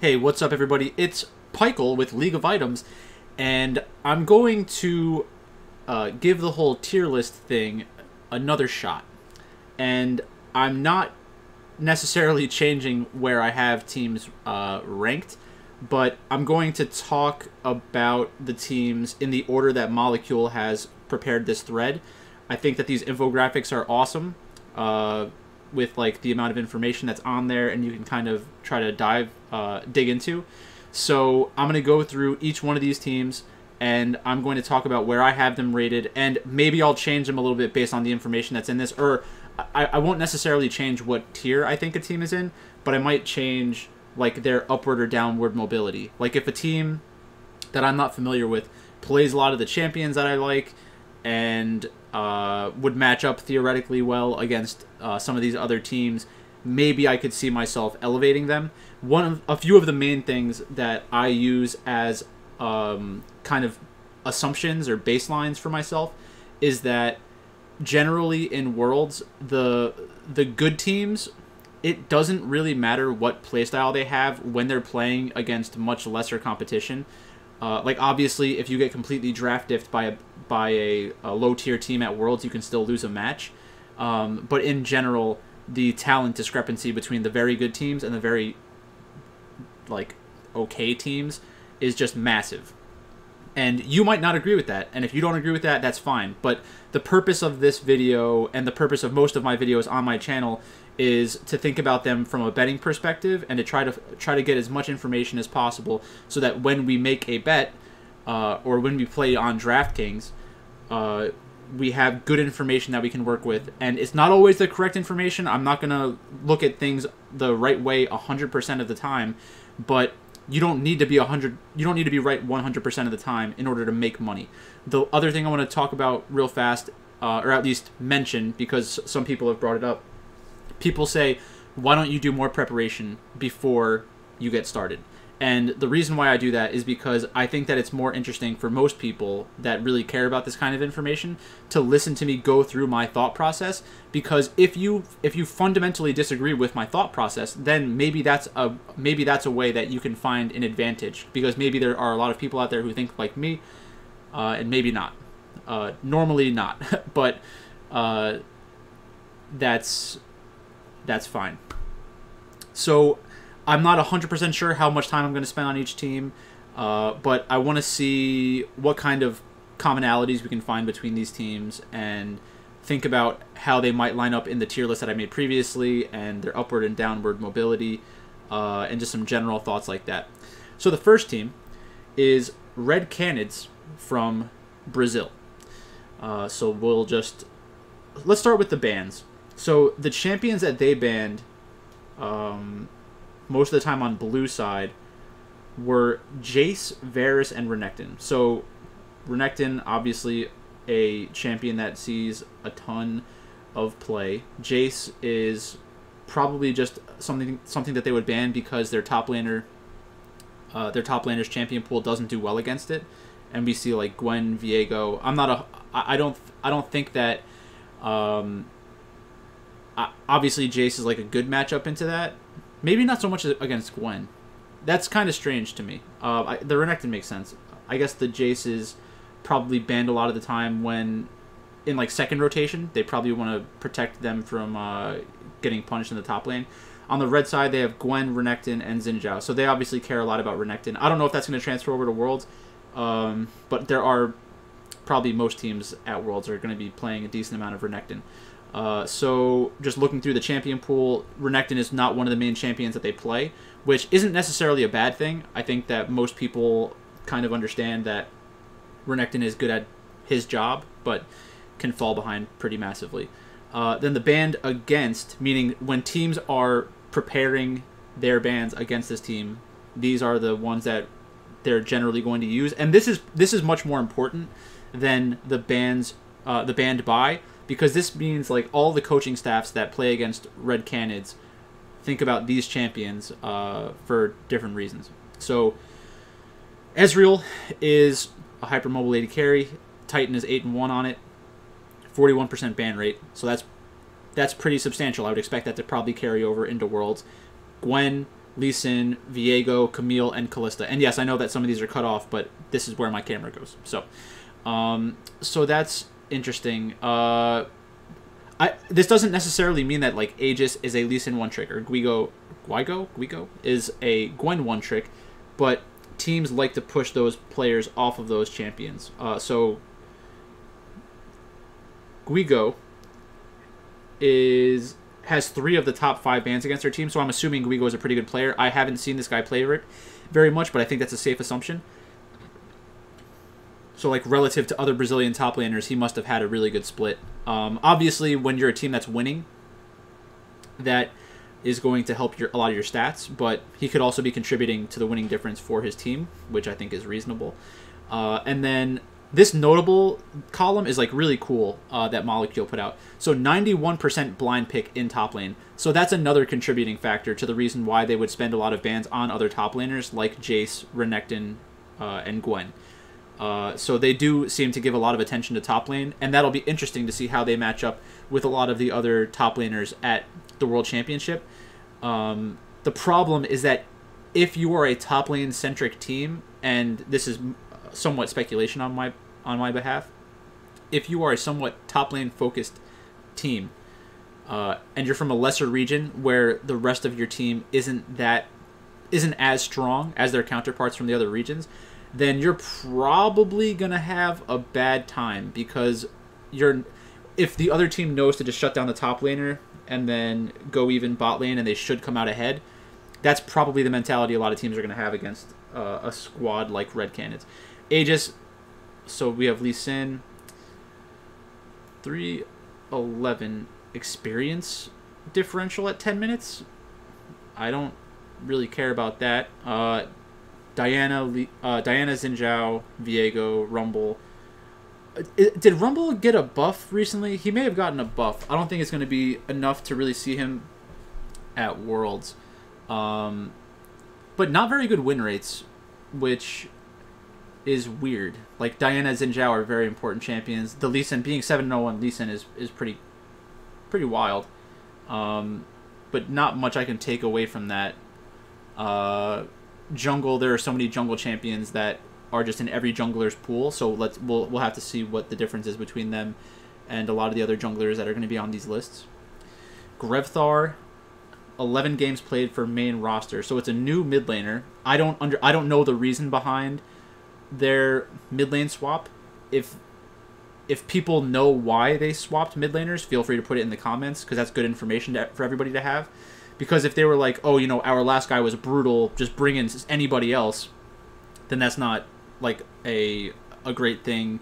Hey, what's up, everybody? It's Pikel with League of Items, and I'm going to uh, give the whole tier list thing another shot. And I'm not necessarily changing where I have teams uh, ranked, but I'm going to talk about the teams in the order that Molecule has prepared this thread. I think that these infographics are awesome. Uh, with like the amount of information that's on there and you can kind of try to dive uh, dig into. So i'm going to go through each one of these teams and i'm going to talk about where i have them rated and maybe i'll change them a little bit based on the information that's in this or i, I won't necessarily change what tier i think a team is in but i might change like their upward or downward mobility. Like if a team that i'm not familiar with plays a lot of the champions that i like and uh, would match up theoretically well against uh, some of these other teams, maybe I could see myself elevating them. One of a few of the main things that I use as um, kind of assumptions or baselines for myself is that generally in worlds the the good teams it doesn't really matter what playstyle they have when they're playing against much lesser competition uh, like obviously, if you get completely draft diffed by a by a, a low tier team at Worlds, you can still lose a match. Um, but in general, the talent discrepancy between the very good teams and the very like okay teams is just massive. And you might not agree with that, and if you don't agree with that, that's fine. But the purpose of this video and the purpose of most of my videos on my channel is to think about them from a betting perspective and to try to try to get as much information as possible so that when we make a bet uh, or when we play on DraftKings, uh, we have good information that we can work with. And it's not always the correct information. I'm not gonna look at things the right way 100% of the time, but you don't need to be 100 you don't need to be right 100% of the time in order to make money the other thing i want to talk about real fast uh, or at least mention because some people have brought it up people say, why don't you do more preparation before you get started? And the reason why I do that is because I think that it's more interesting for most people that really care about this kind of information to listen to me go through my thought process because if you if you fundamentally disagree with my thought process, then maybe that's a maybe that's a way that you can find an advantage because maybe there are a lot of people out there who think like me uh, and maybe not. Uh, normally not, but uh, that's that's fine. So I'm not 100% sure how much time I'm going to spend on each team, uh, but I want to see what kind of commonalities we can find between these teams and think about how they might line up in the tier list that I made previously and their upward and downward mobility uh, and just some general thoughts like that. So the first team is Red Canids from Brazil. Uh, so we'll just let's start with the bans. So the champions that they banned, um, most of the time on blue side, were Jace, Varus, and Renekton. So Renekton, obviously a champion that sees a ton of play. Jace is probably just something something that they would ban because their top laner, uh, their top laner's champion pool doesn't do well against it, and we see like Gwen, Viego. I'm not a. I don't. I don't think that. Um, obviously Jace is like a good matchup into that. Maybe not so much against Gwen. That's kind of strange to me. Uh, I, the Renekton makes sense. I guess the Jace is probably banned a lot of the time when in like second rotation. They probably want to protect them from uh, getting punished in the top lane. On the red side, they have Gwen, Renekton, and Xin Zhao. So they obviously care a lot about Renekton. I don't know if that's going to transfer over to Worlds, um, but there are probably most teams at Worlds are going to be playing a decent amount of Renekton. Uh, so just looking through the champion pool, Renekton is not one of the main champions that they play, which isn't necessarily a bad thing. I think that most people kind of understand that Renekton is good at his job, but can fall behind pretty massively. Uh, then the band against, meaning when teams are preparing their bands against this team, these are the ones that they're generally going to use, and this is this is much more important than the bands uh, the band buy because this means like all the coaching staffs that play against Red Canids think about these champions uh, for different reasons. So Ezreal is a hypermobile AD carry. Titan is eight and one on it, forty-one percent ban rate. So that's that's pretty substantial. I would expect that to probably carry over into Worlds. Gwen Lee Sin, Viego, Camille, and Kalista. And yes, I know that some of these are cut off, but this is where my camera goes. So, um, so that's interesting. Uh, I this doesn't necessarily mean that like Aegis is a Lee Sin one trick or Guigo, Guigo, Guigo is a Gwen one trick, but teams like to push those players off of those champions. Uh, so Guigo is has three of the top five bans against their team, so I'm assuming Guigo is a pretty good player. I haven't seen this guy play very much, but I think that's a safe assumption. So, like, relative to other Brazilian top laners, he must have had a really good split. Um, obviously, when you're a team that's winning, that is going to help your a lot of your stats, but he could also be contributing to the winning difference for his team, which I think is reasonable. Uh, and then this notable column is like really cool uh, that Molecule put out. So 91% blind pick in top lane. So that's another contributing factor to the reason why they would spend a lot of bans on other top laners like Jace, Renekton, uh, and Gwen. Uh, so they do seem to give a lot of attention to top lane, and that'll be interesting to see how they match up with a lot of the other top laners at the World Championship. Um, the problem is that if you are a top lane centric team, and this is somewhat speculation on my on my behalf. If you are a somewhat top lane focused team, uh, and you're from a lesser region where the rest of your team isn't that isn't as strong as their counterparts from the other regions, then you're probably gonna have a bad time because you're if the other team knows to just shut down the top laner and then go even bot lane and they should come out ahead, that's probably the mentality a lot of teams are gonna have against uh, a squad like Red Canids. Aegis so we have Lee Sin. 311 experience differential at 10 minutes. I don't really care about that. Uh, Diana, uh, Diana Xin Zhao, Viego, Rumble. Uh, did Rumble get a buff recently? He may have gotten a buff. I don't think it's going to be enough to really see him at Worlds. Um, but not very good win rates, which is weird. Like Diana Xin Zhao are very important champions. The Lee Sin being seven zero oh one Lee Sin is is pretty pretty wild. Um, but not much I can take away from that. Uh, jungle, there are so many jungle champions that are just in every jungler's pool. So let's we'll we'll have to see what the difference is between them and a lot of the other junglers that are going to be on these lists. Grevthar, 11 games played for main roster. So it's a new mid laner. I don't under I don't know the reason behind their mid lane swap. If if people know why they swapped mid laners, feel free to put it in the comments because that's good information to, for everybody to have. Because if they were like, oh, you know, our last guy was brutal, just bring in anybody else, then that's not like a a great thing.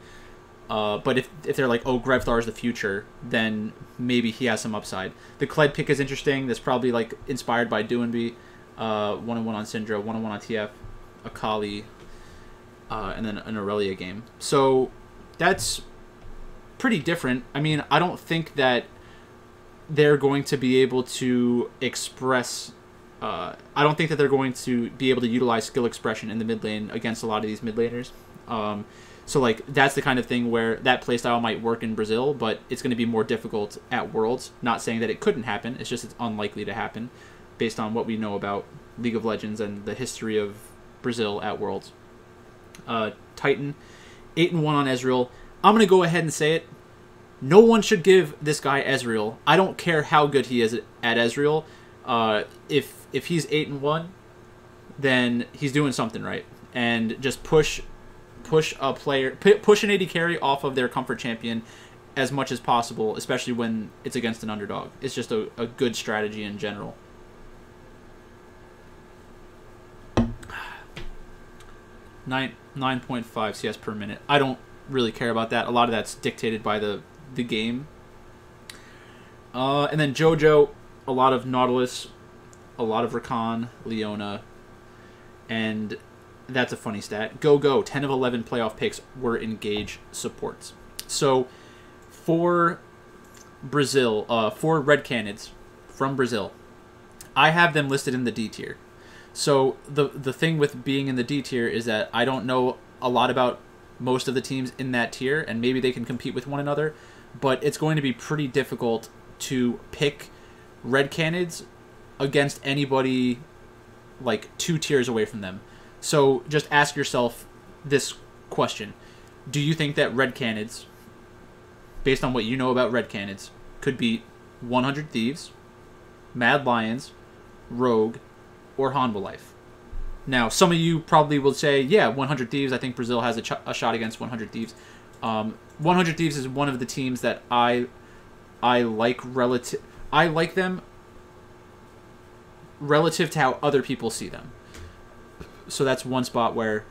Uh, but if, if they're like, oh, Grevthar is the future, then maybe he has some upside. The Kled pick is interesting. That's probably like inspired by Doinby. Uh, one on one on Syndra, one on one on TF, Akali, uh, and then an Aurelia game. So that's pretty different. I mean, I don't think that they're going to be able to express. Uh, I don't think that they're going to be able to utilize skill expression in the mid lane against a lot of these mid laners. Um, so like that's the kind of thing where that playstyle might work in Brazil, but it's going to be more difficult at Worlds. Not saying that it couldn't happen. It's just it's unlikely to happen, based on what we know about League of Legends and the history of Brazil at Worlds uh, Titan, eight and one on Ezreal. I'm gonna go ahead and say it. No one should give this guy Ezreal. I don't care how good he is at Ezreal. Uh, if if he's eight and one, then he's doing something right. And just push push a player push an AD carry off of their comfort champion as much as possible, especially when it's against an underdog. It's just a, a good strategy in general. Nine nine point five CS per minute. I don't really care about that. A lot of that's dictated by the the game. Uh, and then JoJo, a lot of Nautilus, a lot of Rakan, Leona, and that's a funny stat. Go go, ten of eleven playoff picks were engage supports. So for Brazil, uh, for Red Canids from Brazil, I have them listed in the D tier. So the the thing with being in the D tier is that I don't know a lot about most of the teams in that tier, and maybe they can compete with one another, but it's going to be pretty difficult to pick red canids against anybody like two tiers away from them. So just ask yourself this question: Do you think that Red Canids, based on what you know about Red Canids, could beat 100 Thieves, Mad Lions, Rogue, or Hanwha Life? Now, some of you probably will say, yeah, 100 Thieves. I think Brazil has a, ch- a shot against 100 Thieves. Um, 100 Thieves is one of the teams that I I like relative. I like them relative to how other people see them. So that's one spot where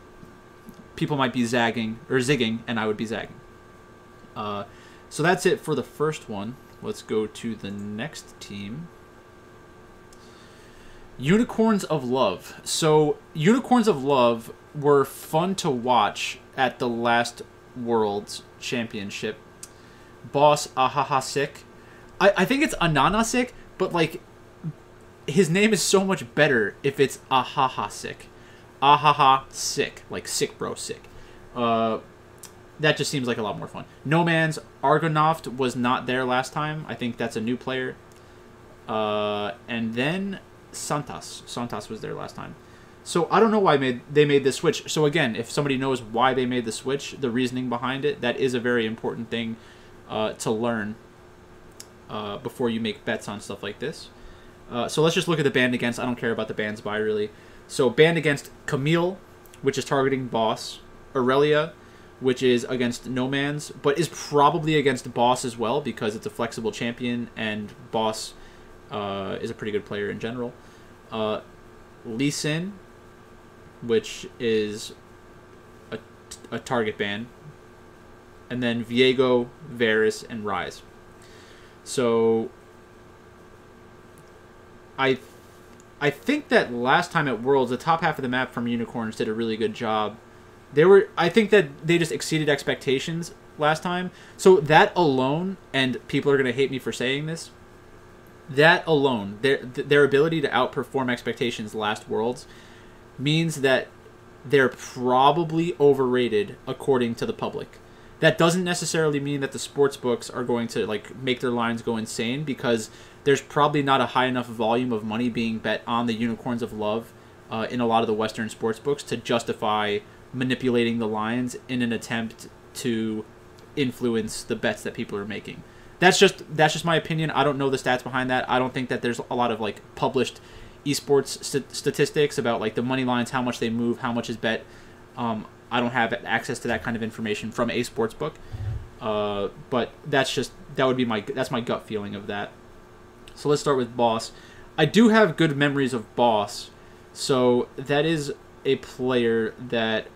people might be zagging or zigging, and I would be zagging. Uh, so that's it for the first one. Let's go to the next team. Unicorns of Love. So, Unicorns of Love were fun to watch at the last Worlds Championship. Boss Ahahacik. I, I think it's Ananasik, but like his name is so much better if it's Ahahasik. Ahaha sick. Like sick bro sick. Uh that just seems like a lot more fun. Nomanz Argonaut was not there last time. I think that's a new player. Uh, and then Santas. Santas was there last time. So I don't know why made they made the switch. So again, if somebody knows why they made the switch, the reasoning behind it, that is a very important thing uh, to learn uh, before you make bets on stuff like this. Uh, so let's just look at the band against. I don't care about the bands by really. So band against Camille, which is targeting Boss. Aurelia, which is against Nomanz, but is probably against Boss as well because it's a flexible champion and Boss uh, is a pretty good player in general. Uh, Lee Sin, which is a, a target ban, and then Viego, Varus, and Ryze. So I I think that last time at Worlds, the top half of the map from Unicorns did a really good job. They were I think that they just exceeded expectations last time. So that alone, and people are gonna hate me for saying this, that alone, their their ability to outperform expectations last Worlds, means that they're probably overrated according to the public. That doesn't necessarily mean that the sports books are going to like make their lines go insane because there's probably not a high enough volume of money being bet on the unicorns of love uh, in a lot of the Western sports books to justify manipulating the lines in an attempt to influence the bets that people are making. That's just that's just my opinion. I don't know the stats behind that. I don't think that there's a lot of like published esports st- statistics about like the money lines, how much they move, how much is bet. Um, I don't have access to that kind of information from a sports book. Uh, but that's just that would be my that's my gut feeling of that. So let's start with Boss. I do have good memories of Boss. So that is a player that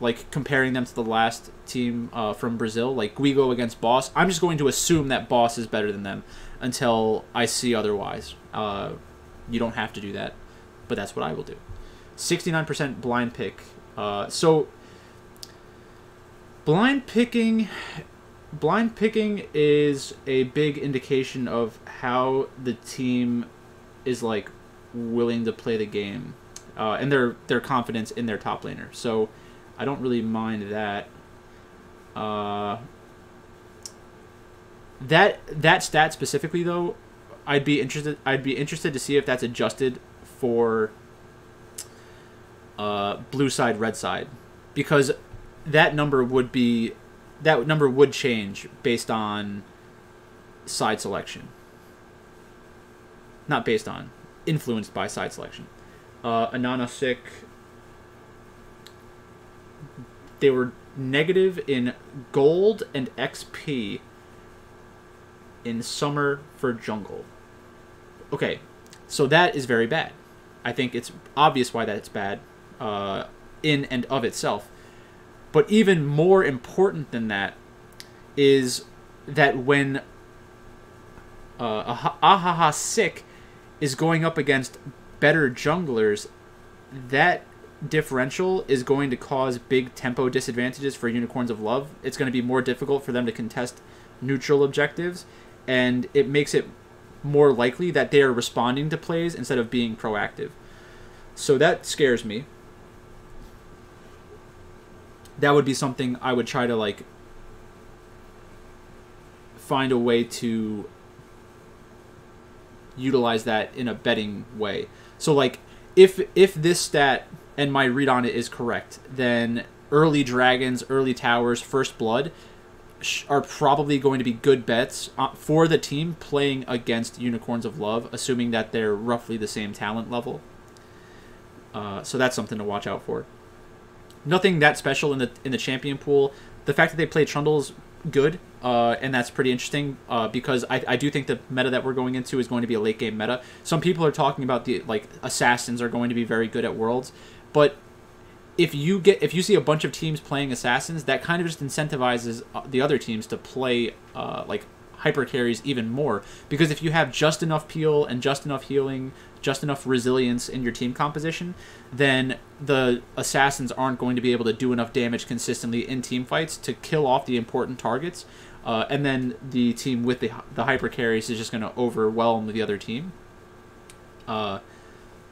like comparing them to the last team uh, from Brazil, like Guigo against Boss. I'm just going to assume that Boss is better than them until I see otherwise. Uh, you don't have to do that, but that's what I will do. 69% blind pick. Uh, so blind picking blind picking is a big indication of how the team is like willing to play the game uh, and their their confidence in their top laner. So I don't really mind that. Uh, that that stat specifically though, I'd be interested. I'd be interested to see if that's adjusted for uh, blue side, red side, because that number would be that number would change based on side selection. Not based on, influenced by side selection. Uh, Ananasik, they were negative in gold and XP in summer for jungle. Okay, so that is very bad. I think it's obvious why that's bad uh, in and of itself. But even more important than that is that when uh, Ahaha Sick is going up against better junglers, that differential is going to cause big tempo disadvantages for Unicorns of Love. It's going to be more difficult for them to contest neutral objectives, and it makes it more likely that they are responding to plays instead of being proactive. So that scares me that would be something I would try to like find a way to utilize that in a betting way. So like if if this stat and my read on it is correct, then early dragons, early towers, first blood are probably going to be good bets uh, for the team playing against unicorns of love, assuming that they're roughly the same talent level. Uh, so that's something to watch out for. Nothing that special in the in the champion pool. The fact that they play Trundle's good, uh, and that's pretty interesting uh, because I, I do think the meta that we're going into is going to be a late game meta. Some people are talking about the like assassins are going to be very good at worlds, but if you get if you see a bunch of teams playing assassins, that kind of just incentivizes uh, the other teams to play uh, like hyper carries even more because if you have just enough peel and just enough healing, just enough resilience in your team composition, then the assassins aren't going to be able to do enough damage consistently in team fights to kill off the important targets. Uh, and then the team with the the hyper carries is just going to overwhelm the other team. Uh,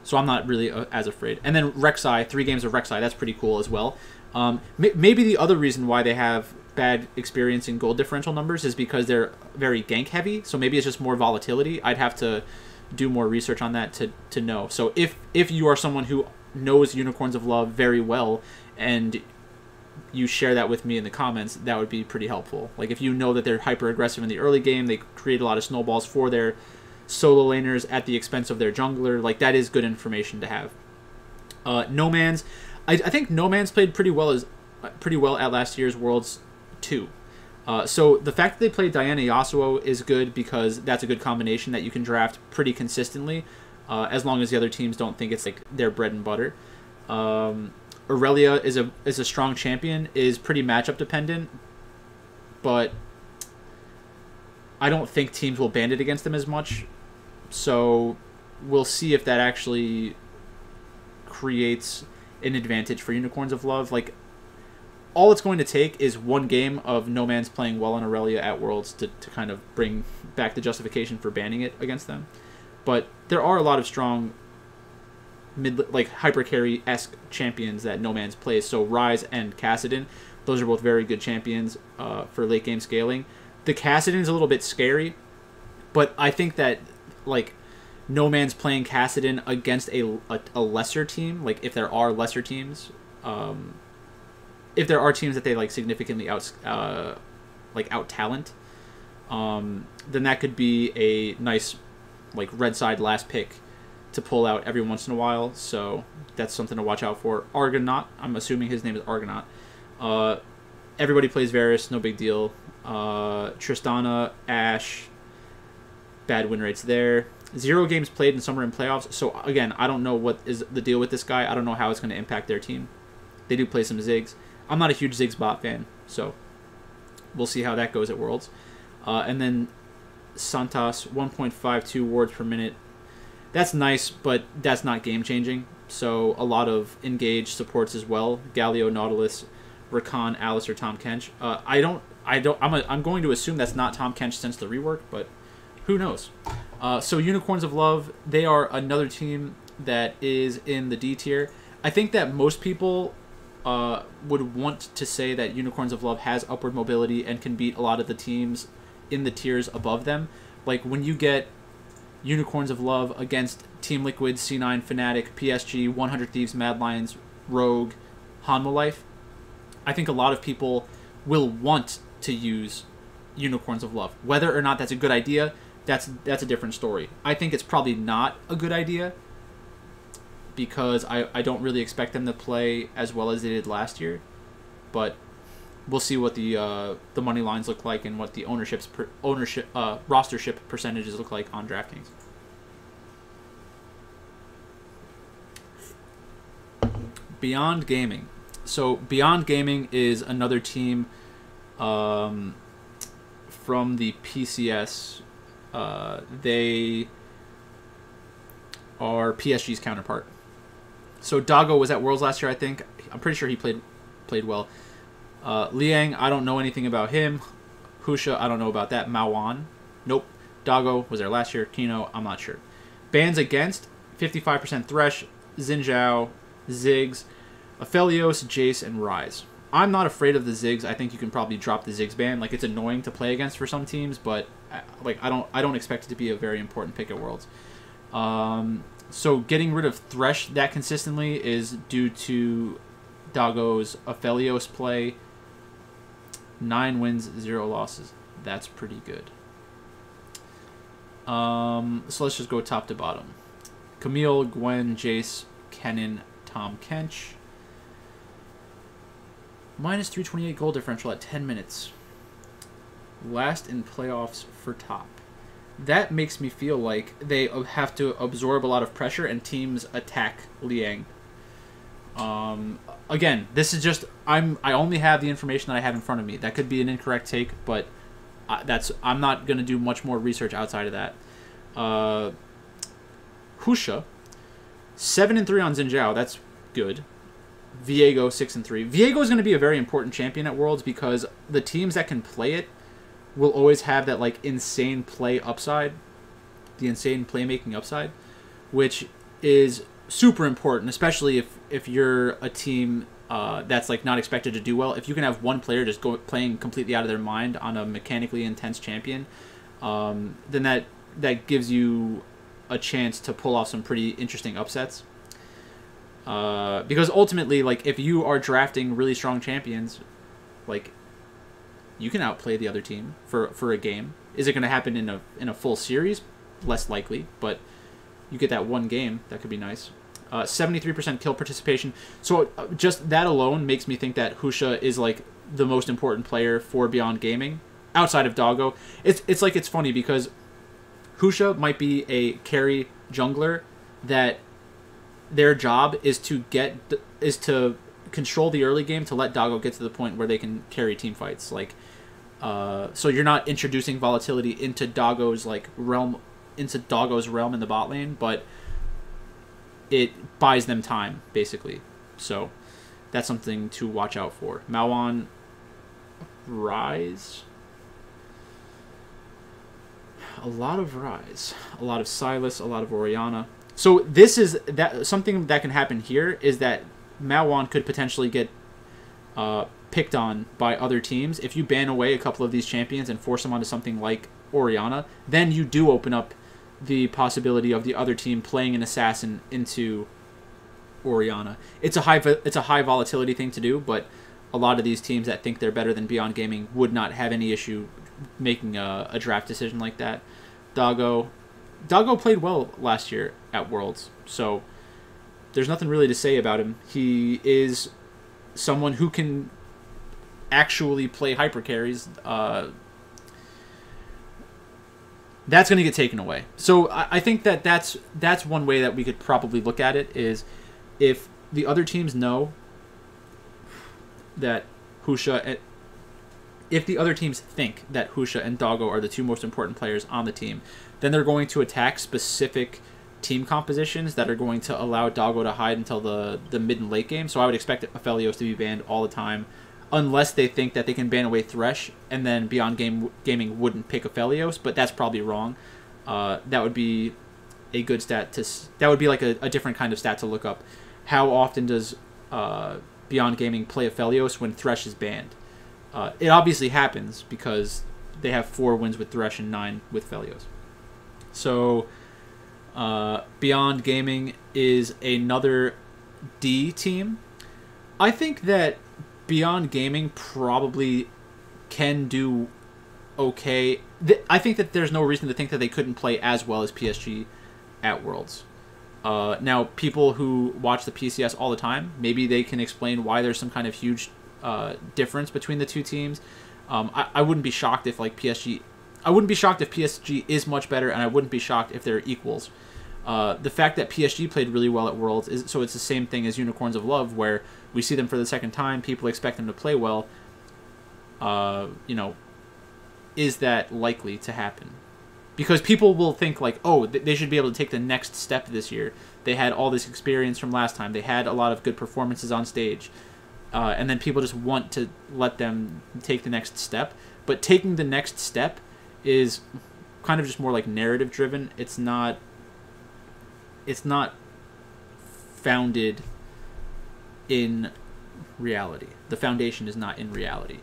so I'm not really uh, as afraid. And then Rek'Sai, three games of Rek'Sai, that's pretty cool as well. Um, maybe the other reason why they have bad experience in gold differential numbers is because they're very gank heavy. So maybe it's just more volatility. I'd have to do more research on that to, to know. So if if you are someone who knows Unicorns of Love very well and you share that with me in the comments, that would be pretty helpful. Like if you know that they're hyper aggressive in the early game, they create a lot of snowballs for their solo laners at the expense of their jungler. Like that is good information to have. Uh, Nomanz, I, I think Nomanz played pretty well as pretty well at last year's Worlds two. Uh, so the fact that they played Diana Yasuo is good because that's a good combination that you can draft pretty consistently, uh, as long as the other teams don't think it's like their bread and butter. Um, Aurelia is a is a strong champion, is pretty matchup dependent, but I don't think teams will bandit against them as much. So we'll see if that actually creates an advantage for Unicorns of Love. Like all it's going to take is one game of Nomanz playing well on Aurelia at Worlds to, to kind of bring back the justification for banning it against them. But there are a lot of strong mid like hyper carry esque champions that Nomanz plays. So Ryze and Kassadin, those are both very good champions uh, for late game scaling. The Kassadin is a little bit scary, but I think that like Nomanz playing Kassadin against a, a, a lesser team, like if there are lesser teams, um, if there are teams that they like significantly out uh, like out talent, um, then that could be a nice like red side last pick to pull out every once in a while. So that's something to watch out for. Argonaut, I'm assuming his name is Argonaut. Uh, everybody plays Varus, no big deal. Uh, Tristana, Ashe, bad win rates there. Zero games played in summer in playoffs. So again, I don't know what is the deal with this guy. I don't know how it's going to impact their team. They do play some Ziggs. I'm not a huge Ziggs bot fan, so we'll see how that goes at Worlds. Uh, and then Santas, 1.52 wards per minute. That's nice, but that's not game changing. So a lot of engage supports as well. Galio, Nautilus, Rakan, Alistar, Tahm Kench. Uh, I don't, I don't, I'm, a, I'm going to assume that's not Tahm Kench since the rework, but who knows? Uh, so Unicorns of Love, they are another team that is in the D tier. I think that most people uh, would want to say that Unicorns of Love has upward mobility and can beat a lot of the teams in the tiers above them. Like when you get Unicorns of Love against Team Liquid, C9, Fnatic, PSG, 100 Thieves, Mad Lions, Rogue, Hanwha Life, I think a lot of people will want to use Unicorns of Love. Whether or not that's a good idea, that's that's a different story. I think it's probably not a good idea because I, I don't really expect them to play as well as they did last year. But we'll see what the uh, the money lines look like and what the ownership's per, ownership uh, rostership percentages look like on DraftKings. Beyond Gaming. So Beyond Gaming is another team um, from the PCS. Uh, they are PSG's counterpart. So Doggo was at Worlds last year, I think. I'm pretty sure he played played well. Uh, Liang, I don't know anything about him. Husha, I don't know about that. Maoan, nope. Doggo was there last year. Kino, I'm not sure. Bans against 55% Thresh, Xin Zhao, Ziggs, Aphelios, Jace, and Ryze. I'm not afraid of the Ziggs. I think you can probably drop the Ziggs ban. Like it's annoying to play against for some teams, but like I don't I don't expect it to be a very important pick at Worlds. Um, so getting rid of Thresh that consistently is due to Doggo's Aphelios play. Nine wins, zero losses. That's pretty good. Um, so let's just go top to bottom. Camille, Gwen, Jace, Kennen, Tahm Kench. Minus 328 goal differential at 10 minutes. Last in playoffs for top. That makes me feel like they have to absorb a lot of pressure and teams attack Liang. Um, again, this is just I'm I only have the information that I have in front of me. That could be an incorrect take, but uh, that's I'm not gonna do much more research outside of that. Uh, Husha, seven and three on Xin Zhao. That's good. Viego six and three. Viego is going to be a very important champion at Worlds because the teams that can play it will always have that like insane play upside, the insane playmaking upside, which is super important, especially if if you're a team uh, that's like not expected to do well. If you can have one player just go playing completely out of their mind on a mechanically intense champion, um, then that that gives you a chance to pull off some pretty interesting upsets. Uh, because ultimately, like if you are drafting really strong champions, like you can outplay the other team for for a game. Is it going to happen in a in a full series? Less likely, but you get that one game that could be nice. Uh, 73% kill participation. So uh, just that alone makes me think that Husha is like the most important player for Beyond Gaming outside of Doggo. It's it's like it's funny because Husha might be a carry jungler that their job is to get is to control the early game to let Doggo get to the point where they can carry team fights. Like, uh, so you're not introducing volatility into Doggo's like realm, into Doggo's realm in the bot lane, but it buys them time basically. So that's something to watch out for. Maoan Ryze. A lot of Ryze, a lot of Sylas, a lot of Orianna. So this is that something that can happen here is that Maoan could potentially get uh, picked on by other teams. If you ban away a couple of these champions and force them onto something like Orianna, then you do open up the possibility of the other team playing an assassin into Orianna. It's a high it's a high volatility thing to do, but a lot of these teams that think they're better than Beyond Gaming would not have any issue making a, a draft decision like that. Doggo, Doggo played well last year at Worlds, so there's nothing really to say about him. He is someone who can actually play hyper carries. Uh, that's going to get taken away. So I, I think that that's that's one way that we could probably look at it is if the other teams know that Husha, if the other teams think that Husha and Doggo are the two most important players on the team, then they're going to attack specific team compositions that are going to allow Doggo to hide until the, the mid and late game. So I would expect Aphelios to be banned all the time, unless they think that they can ban away Thresh, and then Beyond Game Gaming wouldn't pick Aphelios, but that's probably wrong. Uh, that would be a good stat to. That would be like a, a different kind of stat to look up. How often does uh, Beyond Gaming play Aphelios when Thresh is banned? Uh, it obviously happens because they have four wins with Thresh and nine with Aphelios. So, uh, Beyond Gaming is another D team. I think that Beyond Gaming probably can do okay. I think that there's no reason to think that they couldn't play as well as PSG at Worlds. Uh, now, people who watch the PCS all the time, maybe they can explain why there's some kind of huge uh, difference between the two teams. Um, I, I wouldn't be shocked if like PSG I wouldn't be shocked if PSG is much better, and I wouldn't be shocked if they're equals. Uh, the fact that PSG played really well at Worlds is so it's the same thing as Unicorns of Love, where we see them for the second time. People expect them to play well. Uh, you know, is that likely to happen? Because people will think like, oh, they should be able to take the next step this year. They had all this experience from last time. They had a lot of good performances on stage, uh, and then people just want to let them take the next step. But taking the next step is kind of just more like narrative driven. It's not it's not founded in reality. The foundation is not in reality.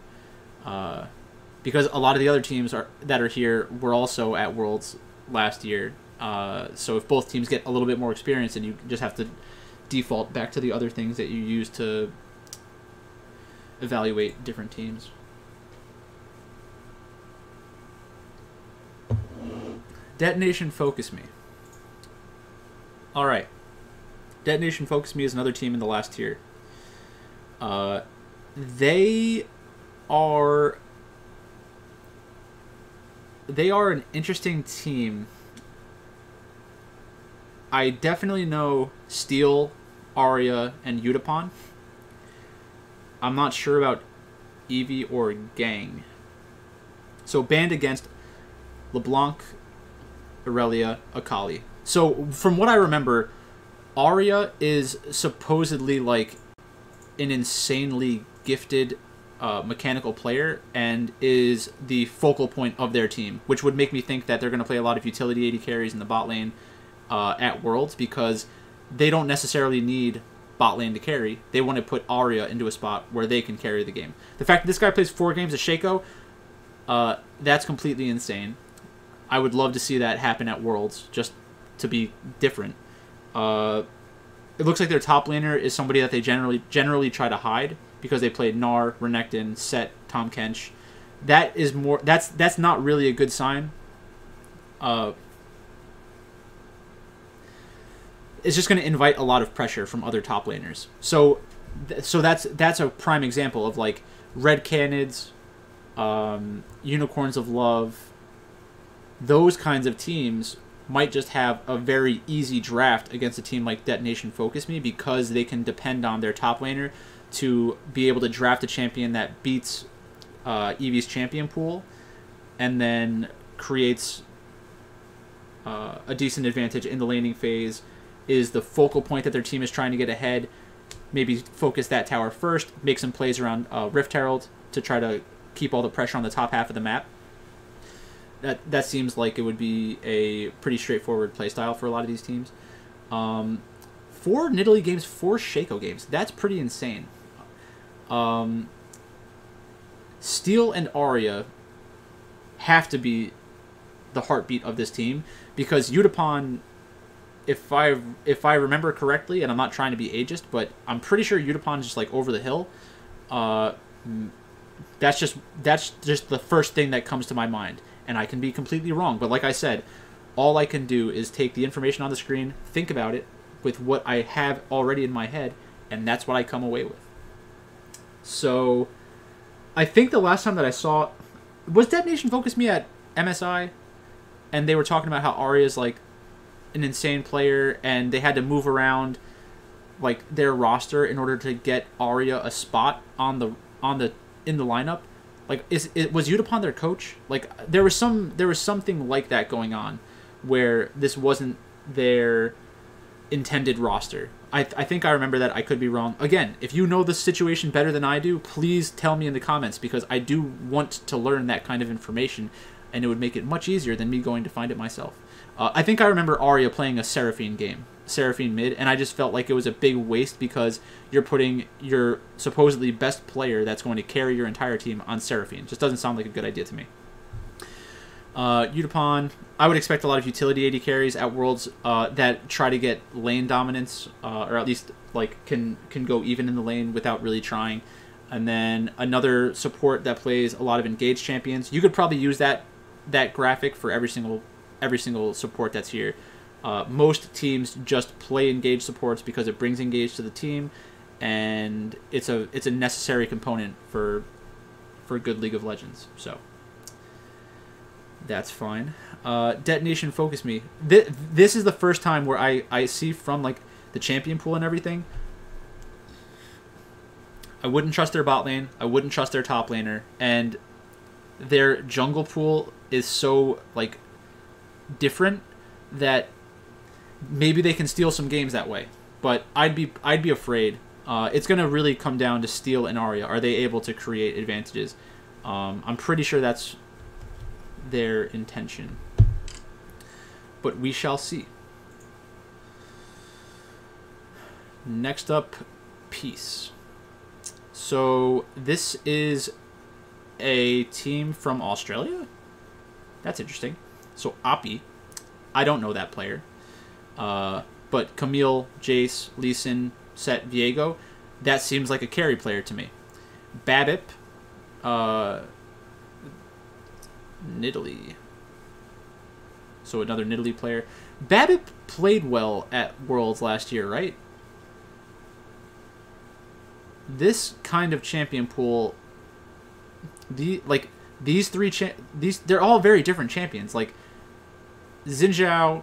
Uh, because a lot of the other teams are that are here were also at Worlds last year Uh, so if both teams get a little bit more experience, then you just have to default back to the other things that you use to evaluate different teams. Detonation Focus Me. All right. Detonation Focus Me is another team in the last tier. Uh, they are they are an interesting team. I definitely know Steal, Aria, and Yutapon. I'm not sure about Evi or Gang. So banned against LeBlanc, Aurelia, Akali. So from what I remember, Aria is supposedly like an insanely gifted uh, mechanical player and is the focal point of their team, which would make me think that they're going to play a lot of utility AD carries in the bot lane uh, at Worlds because they don't necessarily need bot lane to carry. They want to put Aria into a spot where they can carry the game. The fact that this guy plays four games of Shaco, uh, that's completely insane. I would love to see that happen at Worlds, just to be different. Uh, it looks like their top laner is somebody that they generally generally try to hide because they played Gnar, Renekton, Sett, Tahm Kench. That is more. That's that's not really a good sign. Uh, it's just going to invite a lot of pressure from other top laners. So, so that's that's a prime example of like red canids, um, unicorns of love. Those kinds of teams might just have a very easy draft against a team like Detonation Focus Me because they can depend on their top laner to be able to draft a champion that beats uh, Evi's champion pool and then creates uh, a decent advantage in the laning phase is the focal point that their team is trying to get ahead. Maybe focus that tower first make some plays around uh, rift herald to try to keep all the pressure on the top half of the map that that seems like it would be a pretty straightforward playstyle for a lot of these teams. Um, four Nidalee games four Shaco games that's pretty insane. Um, Steal and Aria have to be the heartbeat of this team because Yutapon, if I if I remember correctly, and I'm not trying to be ageist, but I'm pretty sure Yutapon is just like over the hill. Uh, that's just that's just the first thing that comes to my mind, and I can be completely wrong. But like I said, all I can do is take the information on the screen, think about it with what I have already in my head, and that's what I come away with. So, I think the last time that I saw was Detonation Focus Me at MSI, and they were talking about how Aria is like an insane player, and they had to move around like their roster in order to get Aria a spot on the on the in the lineup. Like, is it was Yutapon their coach? Like, there was some there was something like that going on, where this wasn't their intended roster. I, I think I remember that. I could be wrong. Again, if you know the situation better than I do, please tell me in the comments because I do want to learn that kind of information, and it would make it much easier than me going to find it myself. Uh, I think I remember Aria playing a Seraphine game, Seraphine mid, and I just felt like it was a big waste because you're putting your supposedly best player that's going to carry your entire team on Seraphine. Just doesn't sound like a good idea to me. Uh, Yutapon, I would expect a lot of utility AD carries at Worlds uh, that try to get lane dominance, uh, or at least like can can go even in the lane without really trying. And then another support that plays a lot of engaged champions. You could probably use that that graphic for every single every single support that's here. Uh, most teams just play engaged supports because it brings engage to the team, and it's a it's a necessary component for for good League of Legends. So. That's fine. Uh, detonation focus me. Th- this is the first time where I, I see from like the champion pool and everything. I wouldn't trust their bot lane. I wouldn't trust their top laner, and their jungle pool is so like different that maybe they can steal some games that way. But I'd be I'd be afraid. Uh, it's gonna really come down to Steal and Aria. Are they able to create advantages? Um, I'm pretty sure that's their intention. But we shall see. Next up, Peace. So this is a team from Australia? That's interesting. So Oppie. I don't know that player. Uh, but Camille, Jace, Leeson, Sett, Viego, that seems like a carry player to me. Babip, uh, Nidalee. So another Nidalee player. Babip played well at Worlds last year, right? This kind of champion pool, the like these three cha- these they're all very different champions. Like Xin Zhao,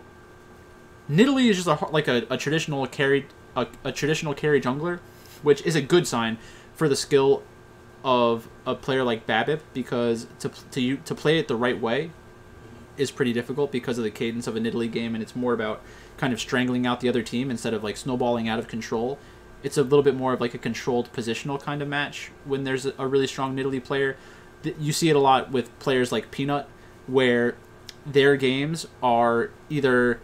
Nidalee is just a like a, a traditional carry a, a traditional carry jungler, which is a good sign for the skill of a player like Babip because to to to play it the right way is pretty difficult because of the cadence of a Nidalee game, and it's more about kind of strangling out the other team instead of like snowballing out of control. It's a little bit more of like a controlled positional kind of match when there's a really strong Nidalee player. You see it a lot with players like Peanut, where their games are either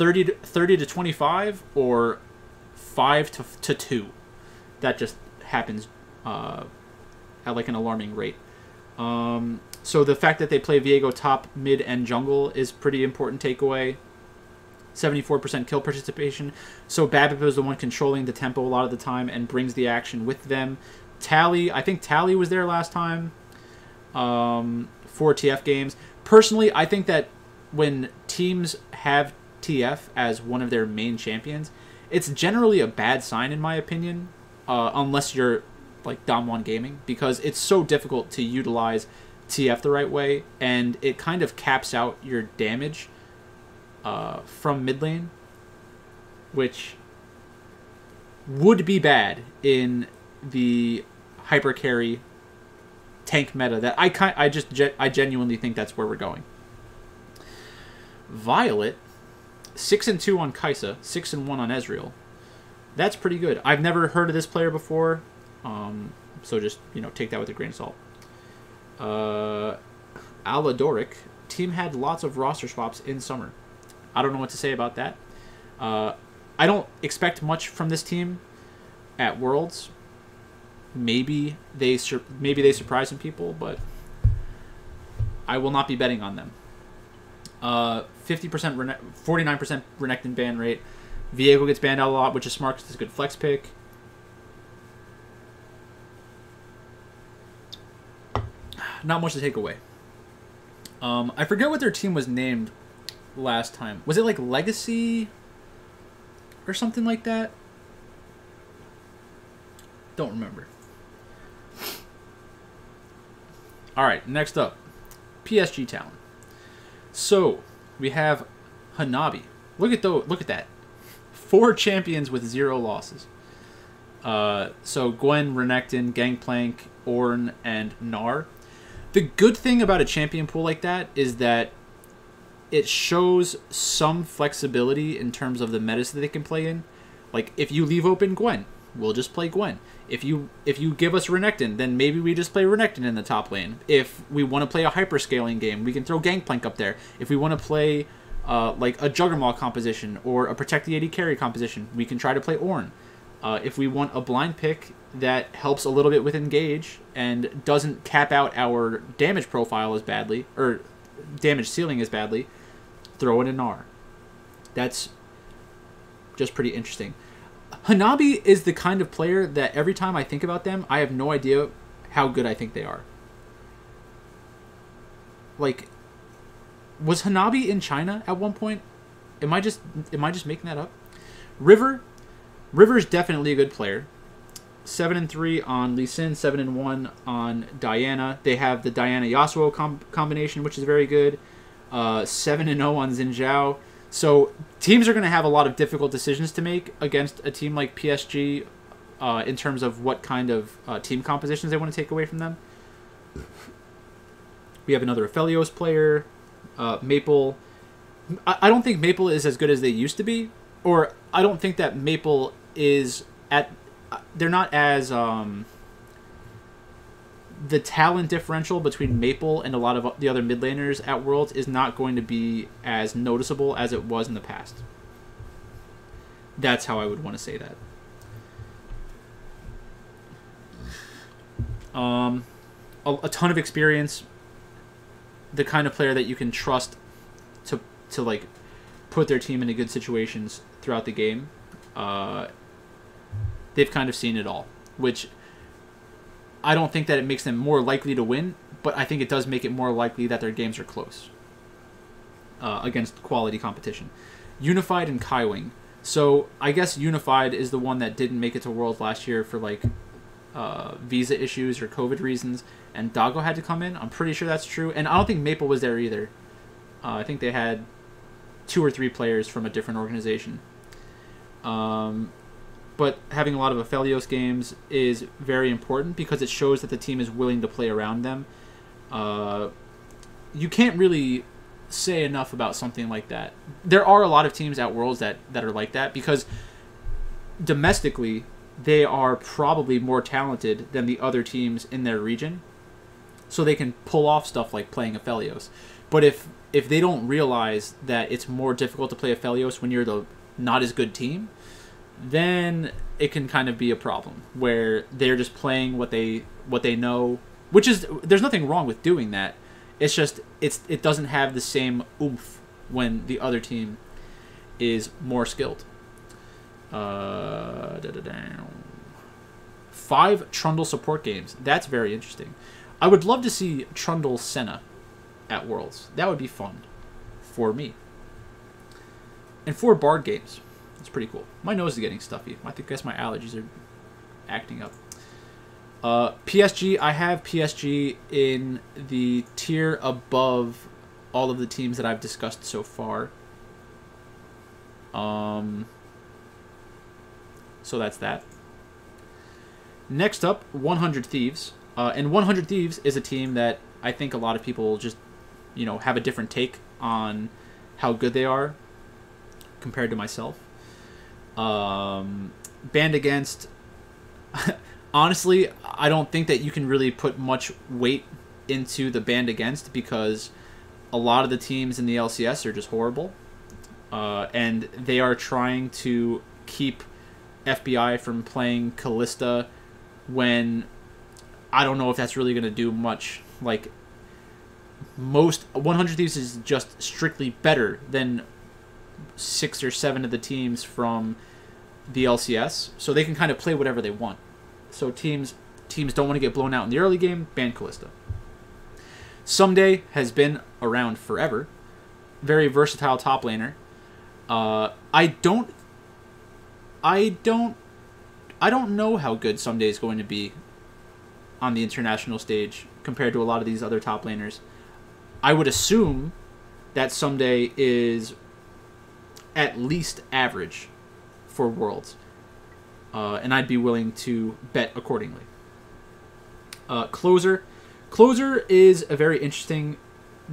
30 to, 30 to 25 or 5 to, to 2. That just happens uh, at like an alarming rate. Um, so the fact that they play Viego top, mid, and jungle is pretty important takeaway. 74% kill participation. So Babip is the one controlling the tempo a lot of the time and brings the action with them. Tally, I think Tally was there last time um, for TF games. Personally, I think that when teams have TF as one of their main champions, it's generally a bad sign in my opinion, uh, unless you're like Damwon Gaming, because it's so difficult to utilize TF the right way, and it kind of caps out your damage uh, from mid lane, which would be bad in the hyper carry tank meta that I kind I just I genuinely think that's where we're going. Violet, six and two on Kai'Sa, six and one on Ezreal. That's pretty good. I've never heard of this player before, um, so just you know take that with a grain of salt. Uh, Aladoric team had lots of roster swaps in summer. I don't know what to say about that. Uh, I don't expect much from this team at Worlds. Maybe they maybe they surprise some people, but I will not be betting on them. Uh, 50%, Rene- 49% Renekton ban rate. Viego gets banned out a lot, which is smart because it's a good flex pick. not much to take away. Um, I forget what their team was named last time. Was it like Legacy or something like that? Don't remember. All right, next up, PSG Talon. So we have Hanabi. Look at those. Look at that. Four champions with zero losses. Uh, so Gwen, Renekton, Gangplank, Ornn, and Gnar the good thing about a champion pool like that is that it shows some flexibility in terms of the metas that they can play in. Like if you leave open Gwen, we'll just play Gwen. If you if you give us Renekton, then maybe we just play Renekton in the top lane. If we want to play a hyperscaling game, we can throw Gangplank up there. If we want to play uh, like a Juggernaut composition or a Protect the AD carry composition, we can try to play Ornn. Uh, if we want a blind pick that helps a little bit with engage and doesn't cap out our damage profile as badly or damage ceiling as badly, throw in a Gnar. That's just pretty interesting. Hanabi is the kind of player that every time I think about them, I have no idea how good I think they are. Like, was Hanabi in China at one point? Am I just am I just making that up? River River's definitely a good player. Seven and three on Lee Sin, seven and one on Diana. They have the Diana Yasuo com- combination, which is very good. Uh, seven and zero on Xin Zhao. So teams are going to have a lot of difficult decisions to make against a team like PSG uh, in terms of what kind of uh, team compositions they want to take away from them. We have another Aphelios player, uh, Maple. I, I don't think Maple is as good as they used to be, or I don't think that Maple is at they're not as um, the talent differential between Maple and a lot of the other mid laners at Worlds is not going to be as noticeable as it was in the past. That's how I would want to say that. Um, a, a ton of experience, the kind of player that you can trust to to like put their team into good situations throughout the game. Uh, they've kind of seen it all, which I don't think that it makes them more likely to win, but I think it does make it more likely that their games are close uh, against quality competition. Unified and Kaiwing. So I guess Unified is the one that didn't make it to Worlds last year for like uh, visa issues or COVID reasons, and Doggo had to come in. I'm pretty sure that's true, and I don't think Maple was there either. Uh, I think they had two or three players from a different organization. Um, but having a lot of Aphelios games is very important because it shows that the team is willing to play around them. Uh, you can't really say enough about something like that. There are a lot of teams at Worlds that, that are like that because domestically they are probably more talented than the other teams in their region. So they can pull off stuff like playing Aphelios. But if if they don't realize that it's more difficult to play Aphelios when you're the not as good team, then it can kind of be a problem where they're just playing what they what they know, which is there's nothing wrong with doing that. It's just it's it doesn't have the same oomph when the other team is more skilled. Uh, Five Trundle support games. That's very interesting. I would love to see Trundle Senna at Worlds. That would be fun for me. And four Bard games. It's pretty cool. My nose is getting stuffy. I think guess my allergies are acting up. Uh, PSG, I have PSG in the tier above all of the teams that I've discussed so far. Um, so that's that. Next up, 100 Thieves. Uh, and 100 Thieves is a team that I think a lot of people just, you know, have a different take on how good they are compared to myself. Um, banned against. honestly, I don't think that you can really put much weight into the banned against because a lot of the teams in the LCS are just horrible. Uh, and they are trying to keep FBI from playing Kalista when I don't know if that's really going to do much. Like, most 100 Thieves is just strictly better than six or seven of the teams from the LCS, so they can kind of play whatever they want. So teams teams don't want to get blown out in the early game, ban Kalista. Ssumday has been around forever. Very versatile top laner. Uh, I don't I don't I don't know how good Ssumday is going to be on the international stage compared to a lot of these other top laners. I would assume that Ssumday is at least average for Worlds, uh, and I'd be willing to bet accordingly. Uh, closer, closer is a very interesting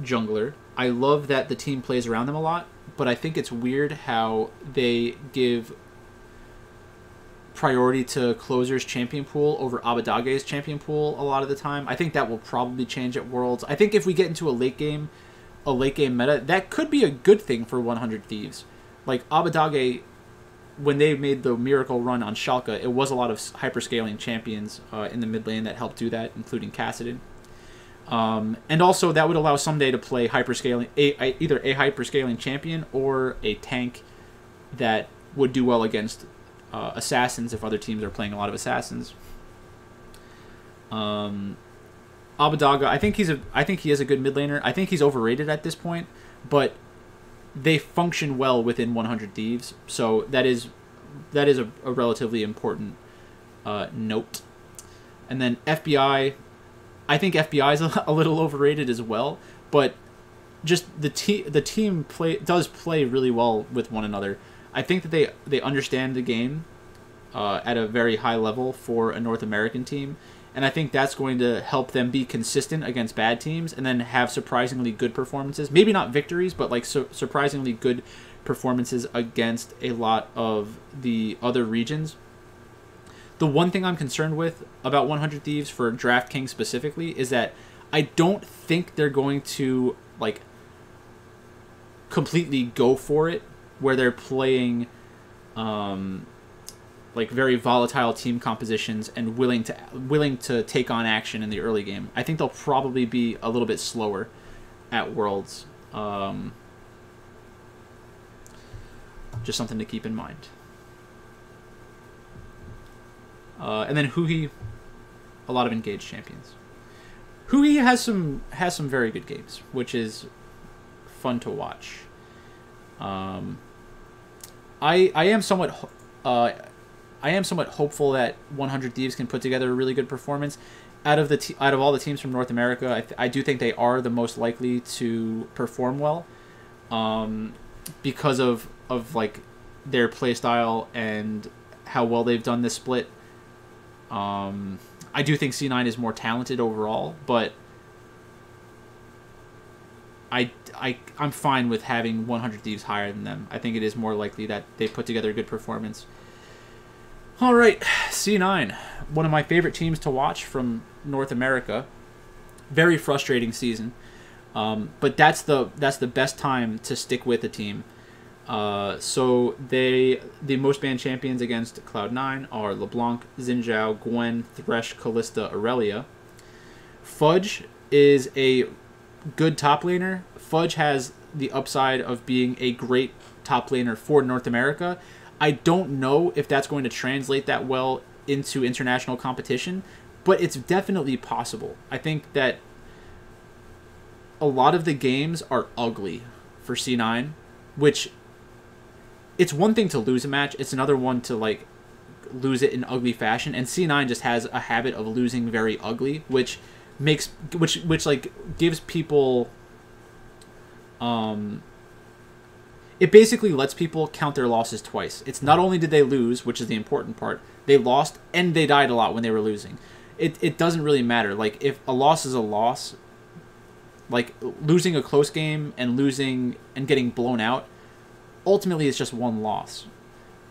jungler. I love that the team plays around them a lot, but I think it's weird how they give priority to closer's champion pool over Abbedagge's champion pool a lot of the time. I think that will probably change at Worlds. I think if we get into a late game, a late game meta, that could be a good thing for 100 Thieves. Like Abbedagge, when they made the miracle run on Schalke, it was a lot of hyperscaling champions uh, in the mid lane that helped do that, including Kassadin. Um, and also that would allow Ssumday to play hyperscaling, a, a, either a hyperscaling champion or a tank that would do well against uh, assassins if other teams are playing a lot of assassins. Um, Abbedagge, I think he's a, I think he is a good mid laner. I think he's overrated at this point, but they function well within 100 Thieves, so that is, that is a, a relatively important uh, note. And then FBI, I think FBI is a, a little overrated as well, but just the te- the team play does play really well with one another. I think that they they understand the game uh, at a very high level for a North American team, and I think that's going to help them be consistent against bad teams and then have surprisingly good performances. Maybe not victories, but like su- surprisingly good performances against a lot of the other regions. The one thing I'm concerned with about 100 Thieves for DraftKings specifically is that I don't think they're going to like completely go for it where they're playing um, like very volatile team compositions and willing to willing to take on action in the early game. I think they'll probably be a little bit slower at Worlds. Um, Just something to keep in mind. Uh, and then Huhi, a lot of engaged champions. Huhi has some has some very good games, which is fun to watch. Um, I I am somewhat uh, I am somewhat hopeful that 100 Thieves can put together a really good performance. Out of the te- out of all the teams from North America, I, th- I do think they are the most likely to perform well, um, because of of like their play style and how well they've done this split. Um, I do think C9 is more talented overall, but I, I, I'm fine with having 100 Thieves higher than them. I think it is more likely that they put together a good performance. All right, C9, one of my favorite teams to watch from North America. Very frustrating season, um, but that's the that's the best time to stick with a team. Uh, so they the most banned champions against Cloud9 are LeBlanc, Xin Zhao, Gwen, Thresh, Kalista, Aurelia. Fudge is a good top laner. Fudge has the upside of being a great top laner for North America. I don't know if that's going to translate that well into international competition, but it's definitely possible. I think that a lot of the games are ugly for C9, which it's one thing to lose a match, it's another one to like lose it in ugly fashion and C9 just has a habit of losing very ugly, which makes which which like gives people um it basically lets people count their losses twice. It's not only did they lose, which is the important part, they lost and they died a lot when they were losing. It it doesn't really matter. Like if a loss is a loss, like losing a close game and losing and getting blown out, ultimately it's just one loss.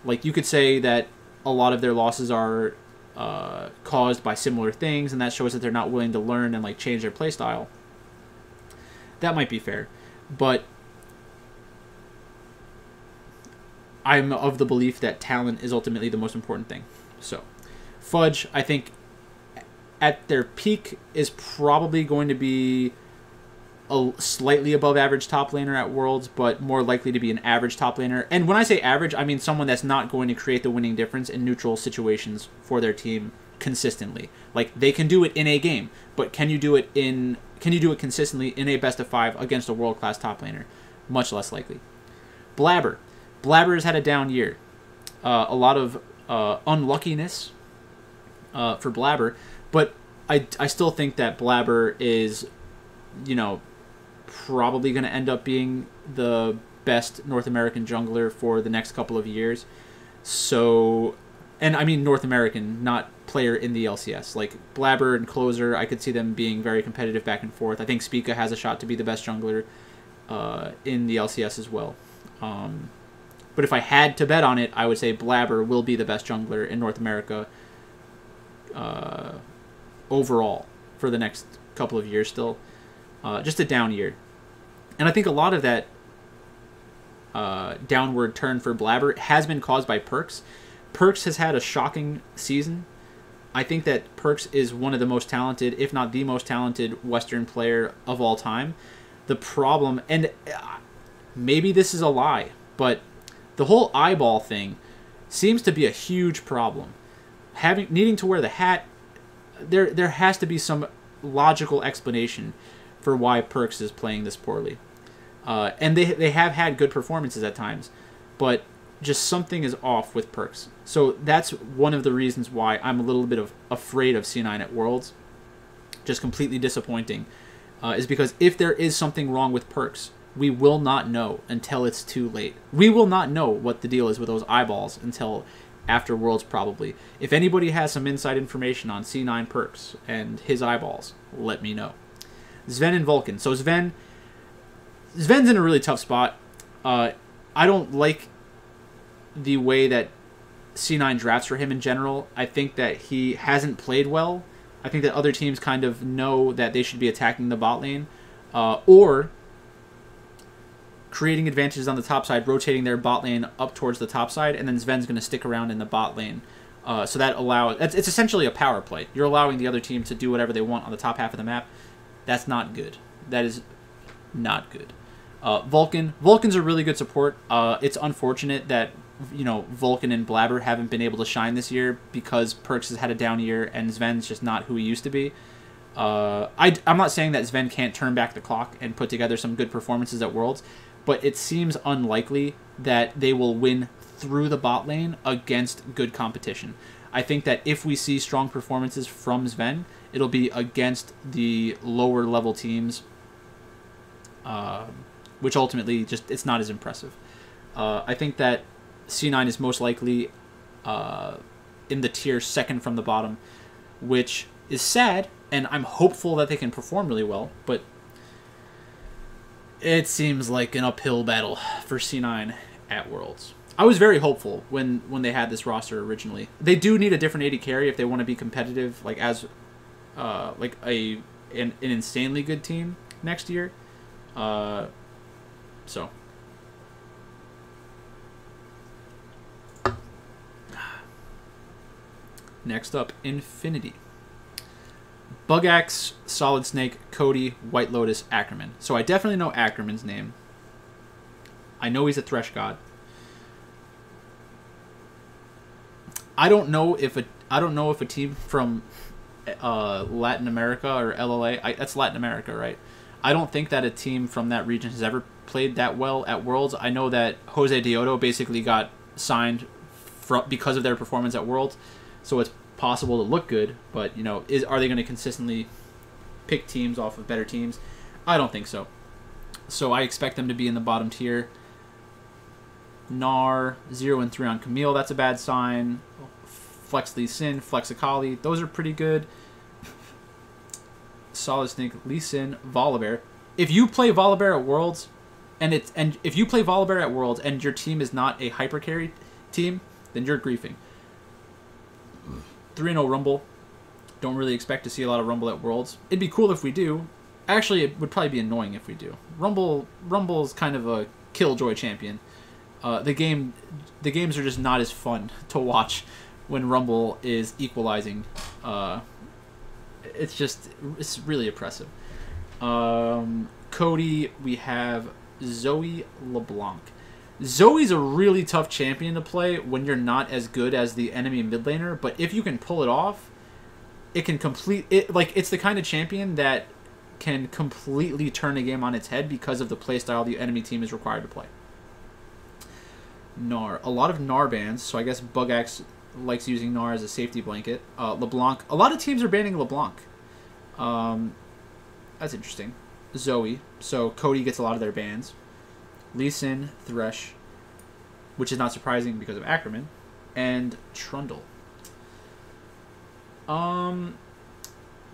Like you could say that a lot of their losses are uh, caused by similar things, and that shows that they're not willing to learn and like change their playstyle. That might be fair, but I'm of the belief that talent is ultimately the most important thing. So, Fudge, I think, at their peak is probably going to be a slightly above average top laner at Worlds, but more likely to be an average top laner. And when I say average, I mean someone that's not going to create the winning difference in neutral situations for their team consistently. Like they can do it in a game, but can you do it in can you do it consistently in a best of 5 against a world-class top laner? Much less likely. Blabber. Blabber has had a down year. Uh, a lot of uh, unluckiness uh, for Blabber, but I, I still think that Blabber is, you know, probably going to end up being the best North American jungler for the next couple of years. So, and I mean North American, not player in the LCS. Like Blabber and Closer, I could see them being very competitive back and forth. I think Spica has a shot to be the best jungler uh, in the LCS as well. Um, but if I had to bet on it, I would say Blabber will be the best jungler in North America uh, overall for the next couple of years still. Uh, just a down year. And I think a lot of that uh, downward turn for Blabber has been caused by Perkz. Perkz has had a shocking season. I think that Perkz is one of the most talented, if not the most talented, Western player of all time. The problem, and uh, maybe this is a lie, but the whole eyeball thing seems to be a huge problem. Having needing to wear the hat, there there has to be some logical explanation for why Perkz is playing this poorly. Uh, and they they have had good performances at times, but just something is off with Perkz. So that's one of the reasons why I'm a little bit of afraid of C9 at Worlds. Just completely disappointing, uh, is because if there is something wrong with Perkz, we will not know until it's too late. We will not know what the deal is with those eyeballs until after Worlds probably. If anybody has some inside information on C9 Perkz and his eyeballs, let me know. Zven and Vulcan. So Zven, Zven's in a really tough spot. Uh, I don't like the way that C9 drafts for him in general. I think that he hasn't played well. I think that other teams kind of know that they should be attacking the bot lane, uh, or creating advantages on the top side, rotating their bot lane up towards the top side, and then Zven's going to stick around in the bot lane. Uh, so that allows it's, it's essentially a power play. You're allowing the other team to do whatever they want on the top half of the map. That's not good. That is not good. Uh, Vulcan. Vulcan's a really good support. Uh, it's unfortunate that you know Vulcan and Blabber haven't been able to shine this year because Perkz has had a down year and Zven's just not who he used to be. Uh, I, I'm not saying that Zven can't turn back the clock and put together some good performances at Worlds, but it seems unlikely that they will win through the bot lane against good competition. I think that if we see strong performances from Zven, it'll be against the lower level teams, uh, which ultimately just it's not as impressive. Uh, I think that C9 is most likely uh, in the tier second from the bottom, which is sad and I'm hopeful that they can perform really well, but it seems like an uphill battle for C9 at Worlds. I was very hopeful when when they had this roster originally. They do need a different AD carry if they want to be competitive, like as uh, like a an, an insanely good team next year. Uh, so. Next up, Infinity. Buggax, Solid Snake, Cody, White Lotus, Ackerman. So I definitely know Ackerman's name. I know he's a Thresh God. I don't know if a I don't know if a team from uh, Latin America or LLA I, that's Latin America, right? I don't think that a team from that region has ever played that well at Worlds. I know that Jose Dioto basically got signed from because of their performance at Worlds, so it's possible to look good, but you know, is are they going to consistently pick teams off of better teams? I don't think so. So I expect them to be in the bottom tier. Gnar, 0 and 3 on Camille, that's a bad sign. Flex Lee Sin, Flex Akali, those are pretty good. Solid Snake, Lee Sin, Volibear. If you play Volibear at Worlds, and it's and if you play Volibear at Worlds and your team is not a hyper carry team, then you're griefing. 3 0 Rumble. Don't really expect to see a lot of Rumble at Worlds. It'd be cool if we do. Actually, it would probably be annoying if we do. Rumble Rumble's kind of a killjoy champion. Uh, the game, the games are just not as fun to watch when Rumble is equalizing. Uh, it's just it's really oppressive. Um, Cody, we have Zoe LeBlanc. Zoe's a really tough champion to play when you're not as good as the enemy mid laner, but if you can pull it off, it can complete it like it's the kind of champion that can completely turn a game on its head because of the playstyle the enemy team is required to play. Gnar. A lot of Gnar bans, so I guess Buggax likes using Gnar as a safety blanket. Uh, LeBlanc. A lot of teams are banning LeBlanc. Um, that's interesting. Zoe. So Cody gets a lot of their bans. Lee Sin, Thresh, which is not surprising because of Ackerman, and Trundle. Um,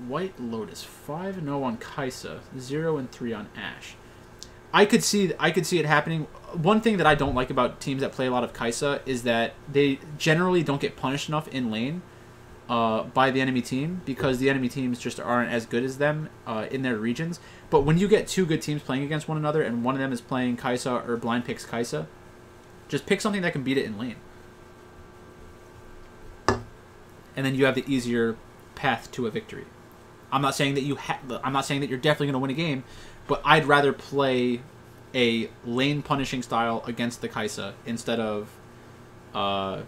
White Lotus, 5 and 0 on Kai'Sa, 0 and 3 on Ashe. I could see I could see it happening. One thing that I don't like about teams that play a lot of Kai'Sa is that they generally don't get punished enough in lane uh, by the enemy team because the enemy teams just aren't as good as them uh, in their regions. But when you get two good teams playing against one another and one of them is playing Kai'Sa or blind picks Kai'Sa, just pick something that can beat it in lane. And then you have the easier path to a victory. I'm not saying that you ha- I'm not saying that you're definitely going to win a game, but I'd rather play a lane punishing style against the Kai'Sa instead of uh,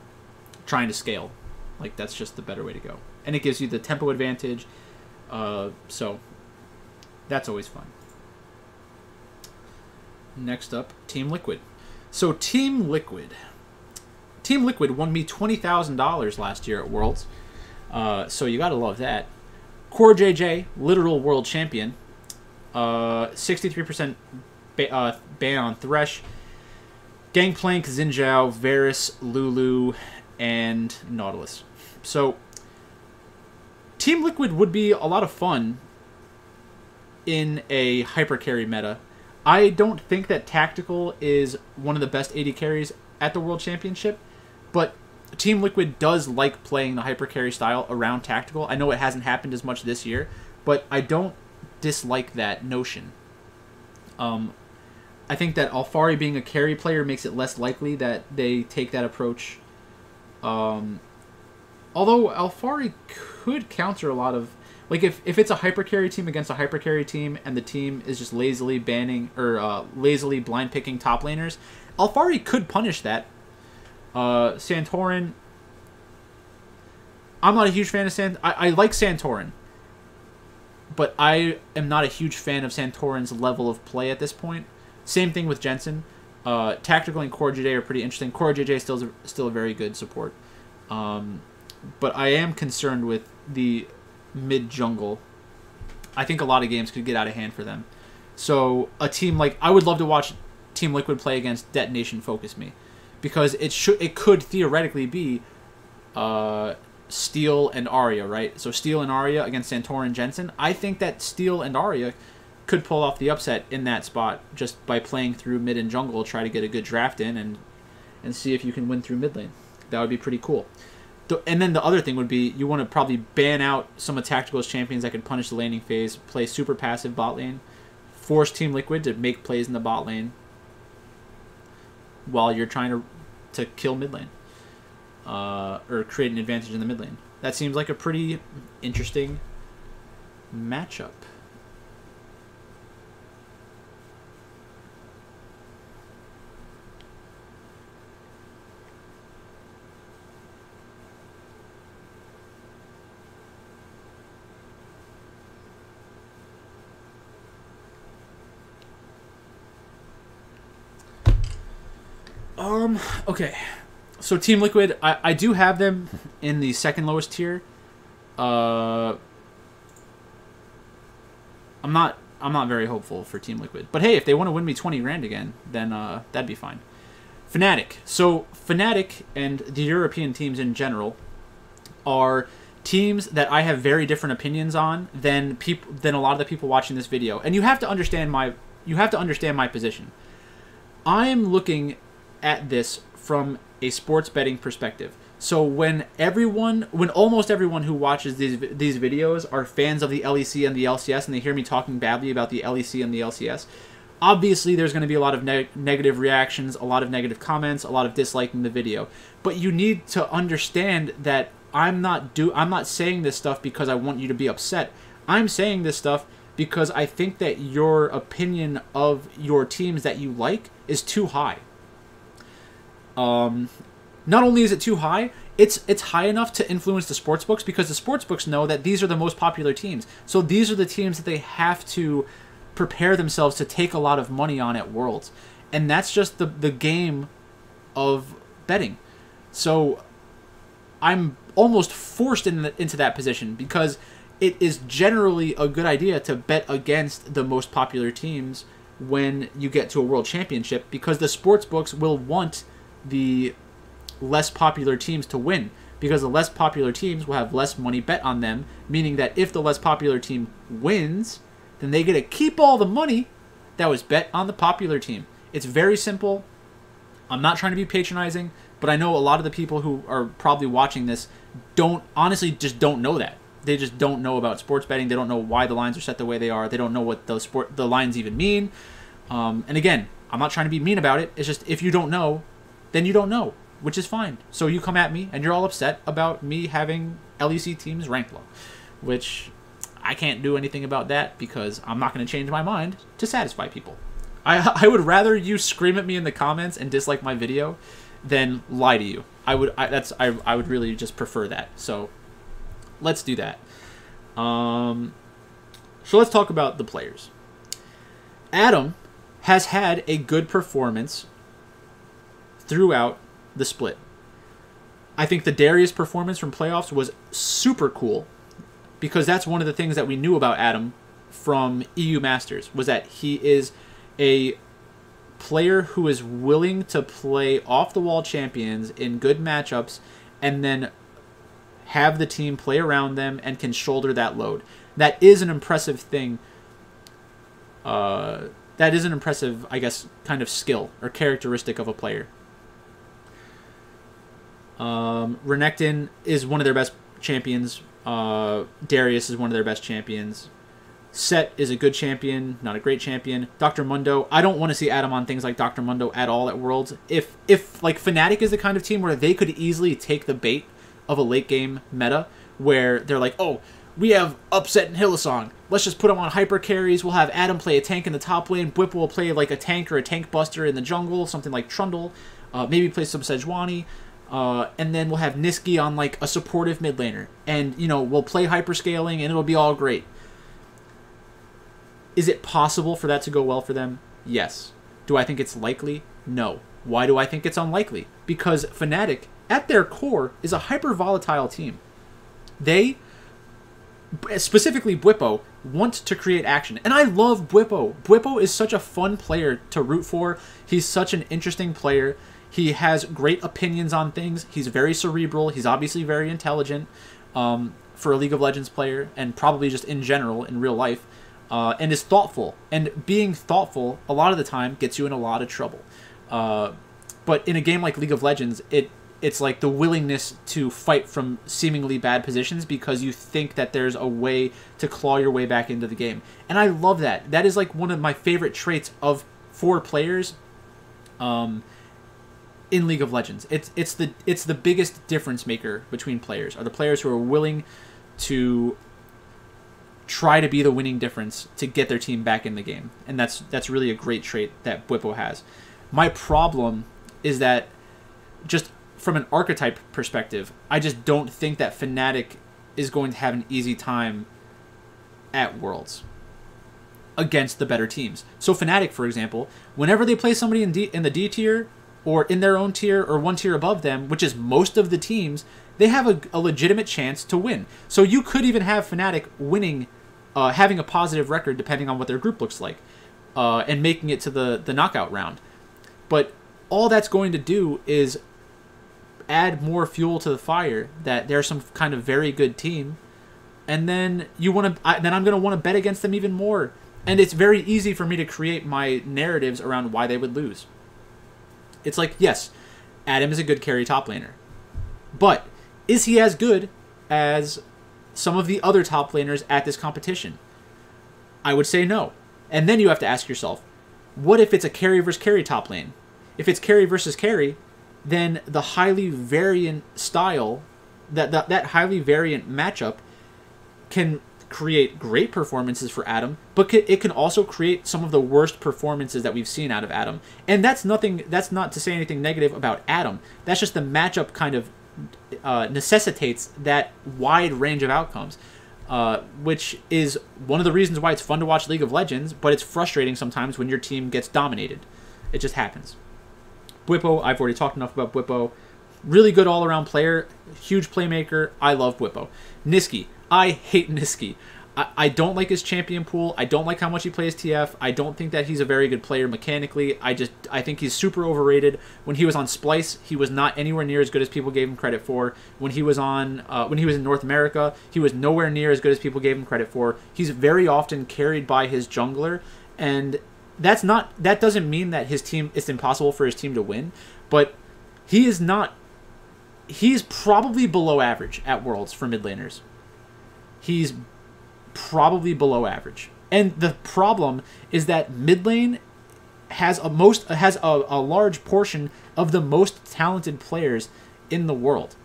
trying to scale like that's just the better way to go, and it gives you the tempo advantage. Uh, so that's always fun. Next up, Team Liquid. So Team Liquid, Team Liquid won me twenty thousand dollars last year at Worlds. Uh, so you gotta love that. Core JJ, literal world champion. Uh, 63% ba- uh, ban on Thresh. Gangplank, Xin Zhao, Varus, Lulu, and Nautilus. So, Team Liquid would be a lot of fun in a hyper carry meta. I don't think that Tactical is one of the best AD carries at the World Championship, but Team Liquid does like playing the hyper carry style around Tactical. I know it hasn't happened as much this year, but I don't dislike that notion. Um, I think that Alphari being a carry player makes it less likely that they take that approach um, although Alphari could counter a lot of. Like if, if it's a hyper carry team against a hyper carry team and the team is just lazily banning or uh, lazily blind picking top laners, Alphari could punish that. Uh, Santorin. I'm not a huge fan of Sant. I, I like Santorin, but I am not a huge fan of Santorin's level of play at this point. Same thing with Jensen. Uh, tactical and Core JJ are pretty interesting. Core JJ still is still still a very good support, um, but I am concerned with the mid jungle. I think a lot of games could get out of hand for them. So a team like I would love to watch Team Liquid play against Detonation Focus Me, because it should it could theoretically be uh, Steal and Aria, right? So Steal and Aria against Santorin Jensen. I think that Steal and Aria could pull off the upset in that spot just by playing through mid and jungle, try to get a good draft in, and and see if you can win through mid lane. That would be pretty cool. And then the other thing would be you want to probably ban out some of Tactical's champions that can punish the laning phase, play super passive bot lane, force Team Liquid to make plays in the bot lane while you're trying to to kill mid lane uh, or create an advantage in the mid lane. That seems like a pretty interesting matchup. Um. Okay. So Team Liquid, I, I do have them in the second lowest tier. Uh. I'm not I'm not very hopeful for Team Liquid, but hey, if they want to win me twenty grand again, then uh, that'd be fine. Fnatic. So Fnatic and the European teams in general are teams that I have very different opinions on than people than a lot of the people watching this video. And you have to understand my you have to understand my position. I'm looking at this from a sports betting perspective. So when everyone, when almost everyone who watches these these videos are fans of the LEC and the LCS, and they hear me talking badly about the LEC and the LCS, obviously there's going to be a lot of negative reactions, a lot of negative comments, a lot of disliking the video. But you need to understand that I'm not do I'm not saying this stuff because I want you to be upset. I'm saying this stuff because I think that your opinion of your teams that you like is too high. Um, not only is it too high, it's it's high enough to influence the sports books because the sports books know that these are the most popular teams. So these are the teams that they have to prepare themselves to take a lot of money on at Worlds. And that's just the the game of betting. So I'm almost forced in the, into that position because it is generally a good idea to bet against the most popular teams when you get to a world championship because the sports books will want the less popular teams to win because the less popular teams will have less money bet on them, meaning that if the less popular team wins, then they get to keep all the money that was bet on the popular team. It's very simple. I'm not trying to be patronizing, but I know a lot of the people who are probably watching this don't honestly just don't know that. They just don't know about sports betting. They don't know why the lines are set the way they are. They don't know what the sport the lines even mean. Um, and again, I'm not trying to be mean about it. It's just if you don't know, then you don't know, which is fine. So you come at me and you're all upset about me having LEC teams ranked low, which I can't do anything about that because I'm not going to change my mind to satisfy people. I, I would rather you scream at me in the comments and dislike my video than lie to you. I would I, that's I, I would really just prefer that. So let's do that. Um, so let's talk about the players. Adam has had a good performance throughout the split. I think the Darius performance from playoffs was super cool because that's one of the things that we knew about Adam from EU Masters was that he is a player who is willing to play off the wall champions in good matchups and then have the team play around them and can shoulder that load. That is an impressive thing. Uh, that is an impressive, I guess, kind of skill or characteristic of a player. Um, Renekton is one of their best champions. Uh, Darius is one of their best champions. Sett is a good champion, not a great champion. Dr. Mundo, I don't want to see Adam on things like Dr. Mundo at all at Worlds. If if like Fnatic is the kind of team where they could easily take the bait of a late game meta where they're like, "Oh, we have Upset and Hylissang. Let's just put them on hyper carries. We'll have Adam play a tank in the top lane. Bwipo will play like a tank or a tank buster in the jungle, something like Trundle. Uh, maybe play some Sejuani. Uh, and then we'll have Nisqy on like a supportive mid laner. And, you know, we'll play hyperscaling and it'll be all great. Is it possible for that to go well for them? Yes. Do I think it's likely? No. Why do I think it's unlikely? Because Fnatic, at their core, is a hyper volatile team. They, specifically Bwipo, want to create action. And I love Bwipo. Bwipo is such a fun player to root for. He's such an interesting player. He has great opinions on things. He's very cerebral. He's obviously very intelligent um, for a League of Legends player and probably just in general in real life. Uh, and is thoughtful. And being thoughtful, a lot of the time, gets you in a lot of trouble. Uh, but in a game like League of Legends, it it's like the willingness to fight from seemingly bad positions because you think that there's a way to claw your way back into the game. And I love that. That is like one of my favorite traits of four players um, in League of Legends. It's it's the it's the biggest difference maker between players. Are the players who are willing to try to be the winning difference to get their team back in the game. And that's that's really a great trait that Bwipo has. My problem is that just from an archetype perspective, I just don't think that Fnatic is going to have an easy time at Worlds against the better teams. So Fnatic, for example, whenever they play somebody in D, in the D tier or in their own tier or one tier above them, which is most of the teams, they have a, a legitimate chance to win. So you could even have Fnatic winning, uh, having a positive record depending on what their group looks like, uh, and making it to the the knockout round. But all that's going to do is add more fuel to the fire that they're some kind of very good team, and then you want to then I'm going to want to bet against them even more. And it's very easy for me to create my narratives around why they would lose. It's like, yes, Adam is a good carry top laner. But is he as good as some of the other top laners at this competition? I would say no. And then you have to ask yourself, what if it's a carry versus carry top lane? If it's carry versus carry, then the highly variant style, that, that, that highly variant matchup can create great performances for Adam, but it can also create some of the worst performances that we've seen out of Adam. And that's nothing. That's not to say anything negative about Adam. That's just the matchup kind of uh, necessitates that wide range of outcomes, uh, which is one of the reasons why it's fun to watch League of Legends. But it's frustrating sometimes when your team gets dominated. It just happens. Bwipo, I've already talked enough about Bwipo. Really good all around player, huge playmaker. I love Bwipo. Nisqy, I hate Nisqy. I, don't like his champion pool. I don't like how much he plays TF. I don't think that he's a very good player mechanically. I just I think he's super overrated. When he was on Splyce, he was not anywhere near as good as people gave him credit for. When he was on uh, when he was in North America, he was nowhere near as good as people gave him credit for. He's very often carried by his jungler, and that's not that doesn't mean that his team it's impossible for his team to win, but he is not he's probably below average at Worlds for mid laners he's probably below average. And the problem is that mid lane has a most has a, a large portion of the most talented players in the world.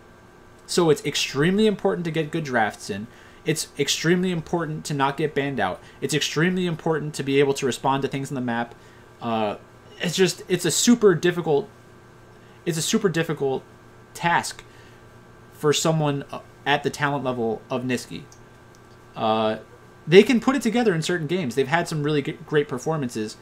So it's extremely important to get good drafts in. It's extremely important to not get banned out. It's extremely important to be able to respond to things on the map. Uh, it's just it's a super difficult it's a super difficult task for someone uh, at the talent level of Nisqy. Uh, they can put it together in certain games. They've had some really great performances,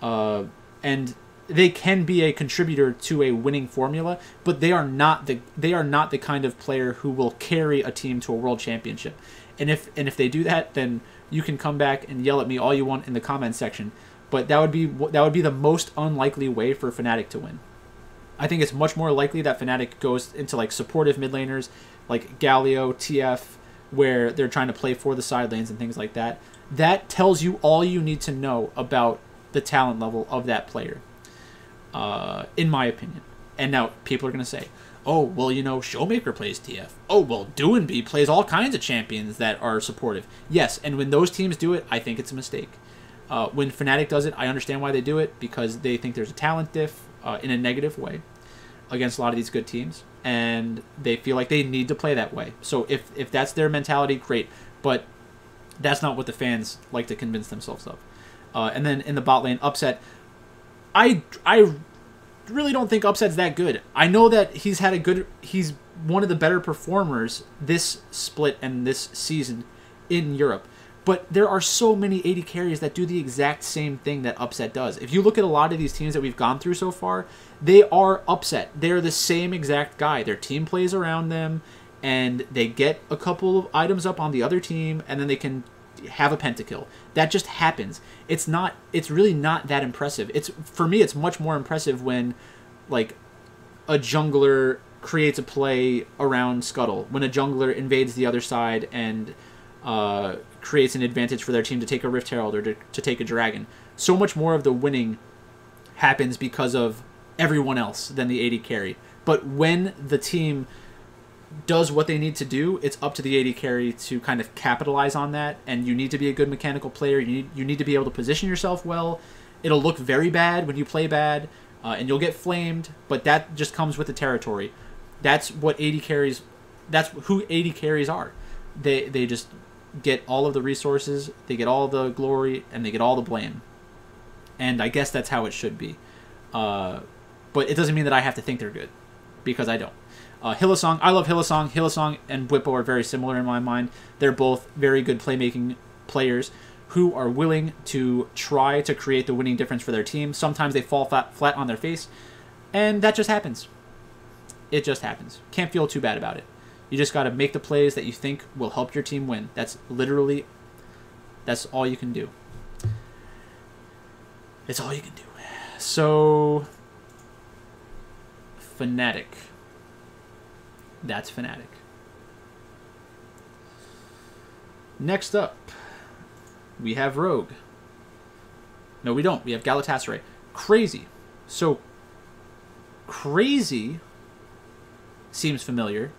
uh, and they can be a contributor to a winning formula. But they are not the they are not the kind of player who will carry a team to a world championship. And if and if they do that, then you can come back and yell at me all you want in the comment section. But that would be that would be the most unlikely way for Fnatic to win. I think it's much more likely that Fnatic goes into like supportive mid laners like Galio, TF, where they're trying to play for the side lanes and things like that. That tells you all you need to know about the talent level of that player, uh, in my opinion. And now people are going to say, oh, well, you know, Showmaker plays TF. Oh, well, Doinb plays all kinds of champions that are supportive. Yes, and when those teams do it, I think it's a mistake. Uh, when Fnatic does it, I understand why they do it because they think there's a talent diff uh, in a negative way. against a lot of these good teams, and they feel like they need to play that way. So if if that's their mentality, great. But that's not what the fans like to convince themselves of. Uh, and then in the bot lane, upset. I I really don't think upset's that good. I know that he's had a good. He's one of the better performers this split and this season in Europe. But there are so many AD carries that do the exact same thing that Upset does. If you look at a lot of these teams that we've gone through so far, they are Upset. They're the same exact guy. Their team plays around them, and they get a couple of items up on the other team, and then they can have a pentakill. That just happens. It's not. It's really not that impressive. It's for me. It's much more impressive when, like, a jungler creates a play around Scuttle. When a jungler invades the other side and uh, creates an advantage for their team to take a Rift Herald or to, to take a Dragon. So much more of the winning happens because of everyone else than the AD carry. But when the team does what they need to do, it's up to the AD carry to kind of capitalize on that. And you need to be a good mechanical player. You need, you need to be able to position yourself well. It'll look very bad when you play bad, uh, and you'll get flamed. But that just comes with the territory. That's what AD carries. That's who AD carries are. They they just get all of the resources, they get all the glory, and they get all the blame. And I guess that's how it should be. Uh, but it doesn't mean that I have to think they're good, because I don't. Uh, Hylissang, I love Hylissang. Hylissang and Bwipo are very similar in my mind. They're both very good playmaking players who are willing to try to create the winning difference for their team. Sometimes they fall flat, flat on their face, and that just happens. It just happens. Can't feel too bad about it. You just got to make the plays that you think will help your team win. That's literally that's all you can do. It's all you can do. So Fnatic. That's Fnatic. Next up, we have Rogue. No, we don't. We have Galatasaray. Crazy. So, Crazy seems familiar.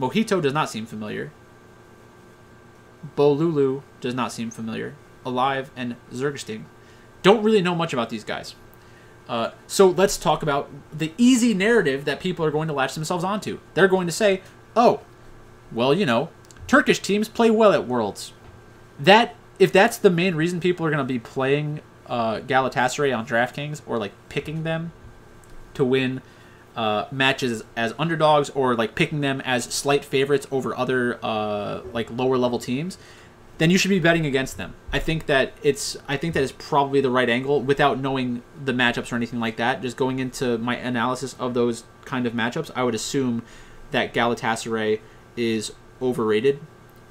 Mojito does not seem familiar. Bolulu does not seem familiar. Alive and Zergsting. Don't really know much about these guys. Uh, so let's talk about the easy narrative that people are going to latch themselves onto. They're going to say, oh, well, you know, Turkish teams play well at Worlds. That if that's the main reason people are going to be playing uh, Galatasaray on DraftKings or like picking them to win uh, matches as underdogs or like picking them as slight favorites over other uh, like lower level teams, then you should be betting against them. I think that it's I think that is probably the right angle without knowing the matchups or anything like that. Just going into my analysis of those kind of matchups, I would assume that Galatasaray is overrated.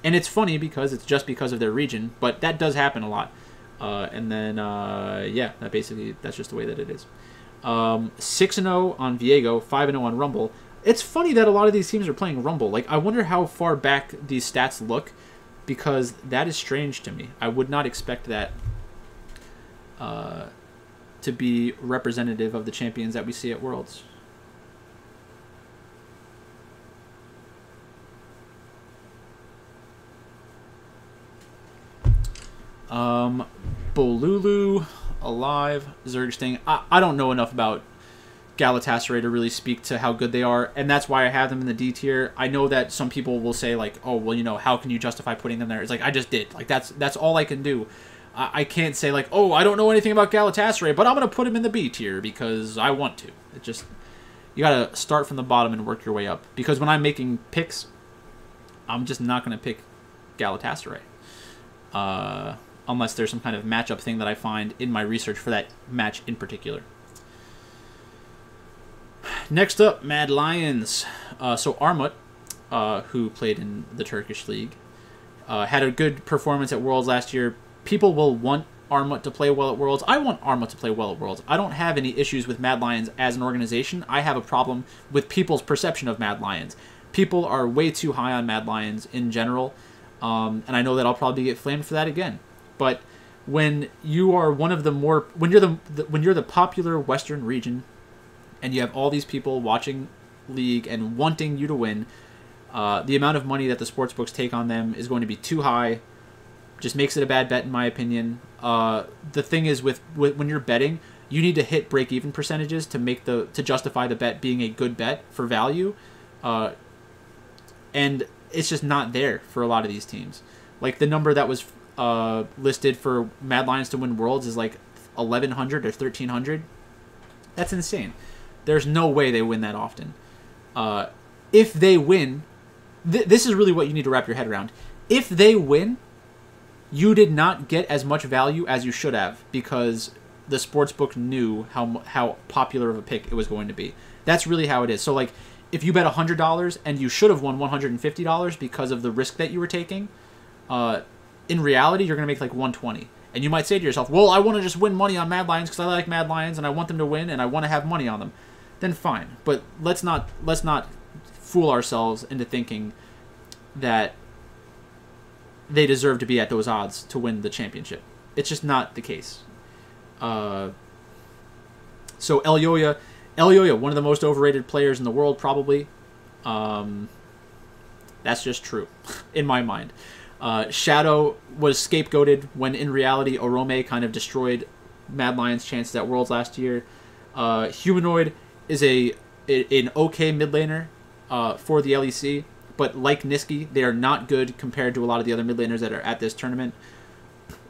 And it's funny because it's just because of their region, but that does happen a lot. Uh, and then uh, yeah, that basically that's just the way that it is. Um, 6 and 0 on Viego, 5 and 0 on Rumble. It's funny that a lot of these teams are playing Rumble. Like I wonder how far back these stats look because that is strange to me. I would not expect that uh, to be representative of the champions that we see at Worlds. Um, Bolulu, Alive, Zergsting. I, I don't know enough about Galatasaray to really speak to how good they are, and that's why I have them in the D tier. I know that some people will say like, "Oh, well, you know, how can you justify putting them there?" It's like I just did. Like that's that's all I can do. I, I can't say like, "Oh, I don't know anything about Galatasaray, but I'm gonna put him in the B tier because I want to." It just you gotta start from the bottom and work your way up. Because when I'm making picks, I'm just not gonna pick Galatasaray. Uh, unless there's some kind of matchup thing that I find in my research for that match in particular. Next up, Mad Lions. Uh, so Armut, uh, who played in the Turkish league, uh, had a good performance at Worlds last year. People will want Armut to play well at Worlds. I want Armut to play well at Worlds. I don't have any issues with Mad Lions as an organization. I have a problem with people's perception of Mad Lions. People are way too high on Mad Lions in general, um, and I know that I'll probably get flamed for that again. But when you are one of the more when you're the, the when you're the popular Western region, and you have all these people watching league and wanting you to win, uh, the amount of money that the sports books take on them is going to be too high. Just makes it a bad bet in my opinion. Uh, the thing is with, with when you're betting, you need to hit break even percentages to make the to justify the bet being a good bet for value, uh, and it's just not there for a lot of these teams. Like the number that was uh, listed for Mad Lions to win Worlds is like 1100 or 1300. That's insane. There's no way they win that often. Uh, if they win, th- this is really what you need to wrap your head around. If they win, you did not get as much value as you should have because the sportsbook knew how how popular of a pick it was going to be. That's really how it is. So like if you bet $100 and you should have won $150 because of the risk that you were taking, uh, in reality you're going to make like 120. And you might say to yourself, "Well, I want to just win money on Mad Lions because I like Mad Lions and I want them to win and I want to have money on them." Then fine. But let's not let's not fool ourselves into thinking that they deserve to be at those odds to win the championship. It's just not the case. Uh, so Elyoya, Elyoya, one of the most overrated players in the world, probably. Um, that's just true, in my mind. Uh, Shadow was scapegoated when in reality Orome kind of destroyed Mad Lion's chances at Worlds last year. Uh, Humanoid is a, a an okay mid laner uh, for the LEC, but like Nisqy, they are not good compared to a lot of the other mid laners that are at this tournament.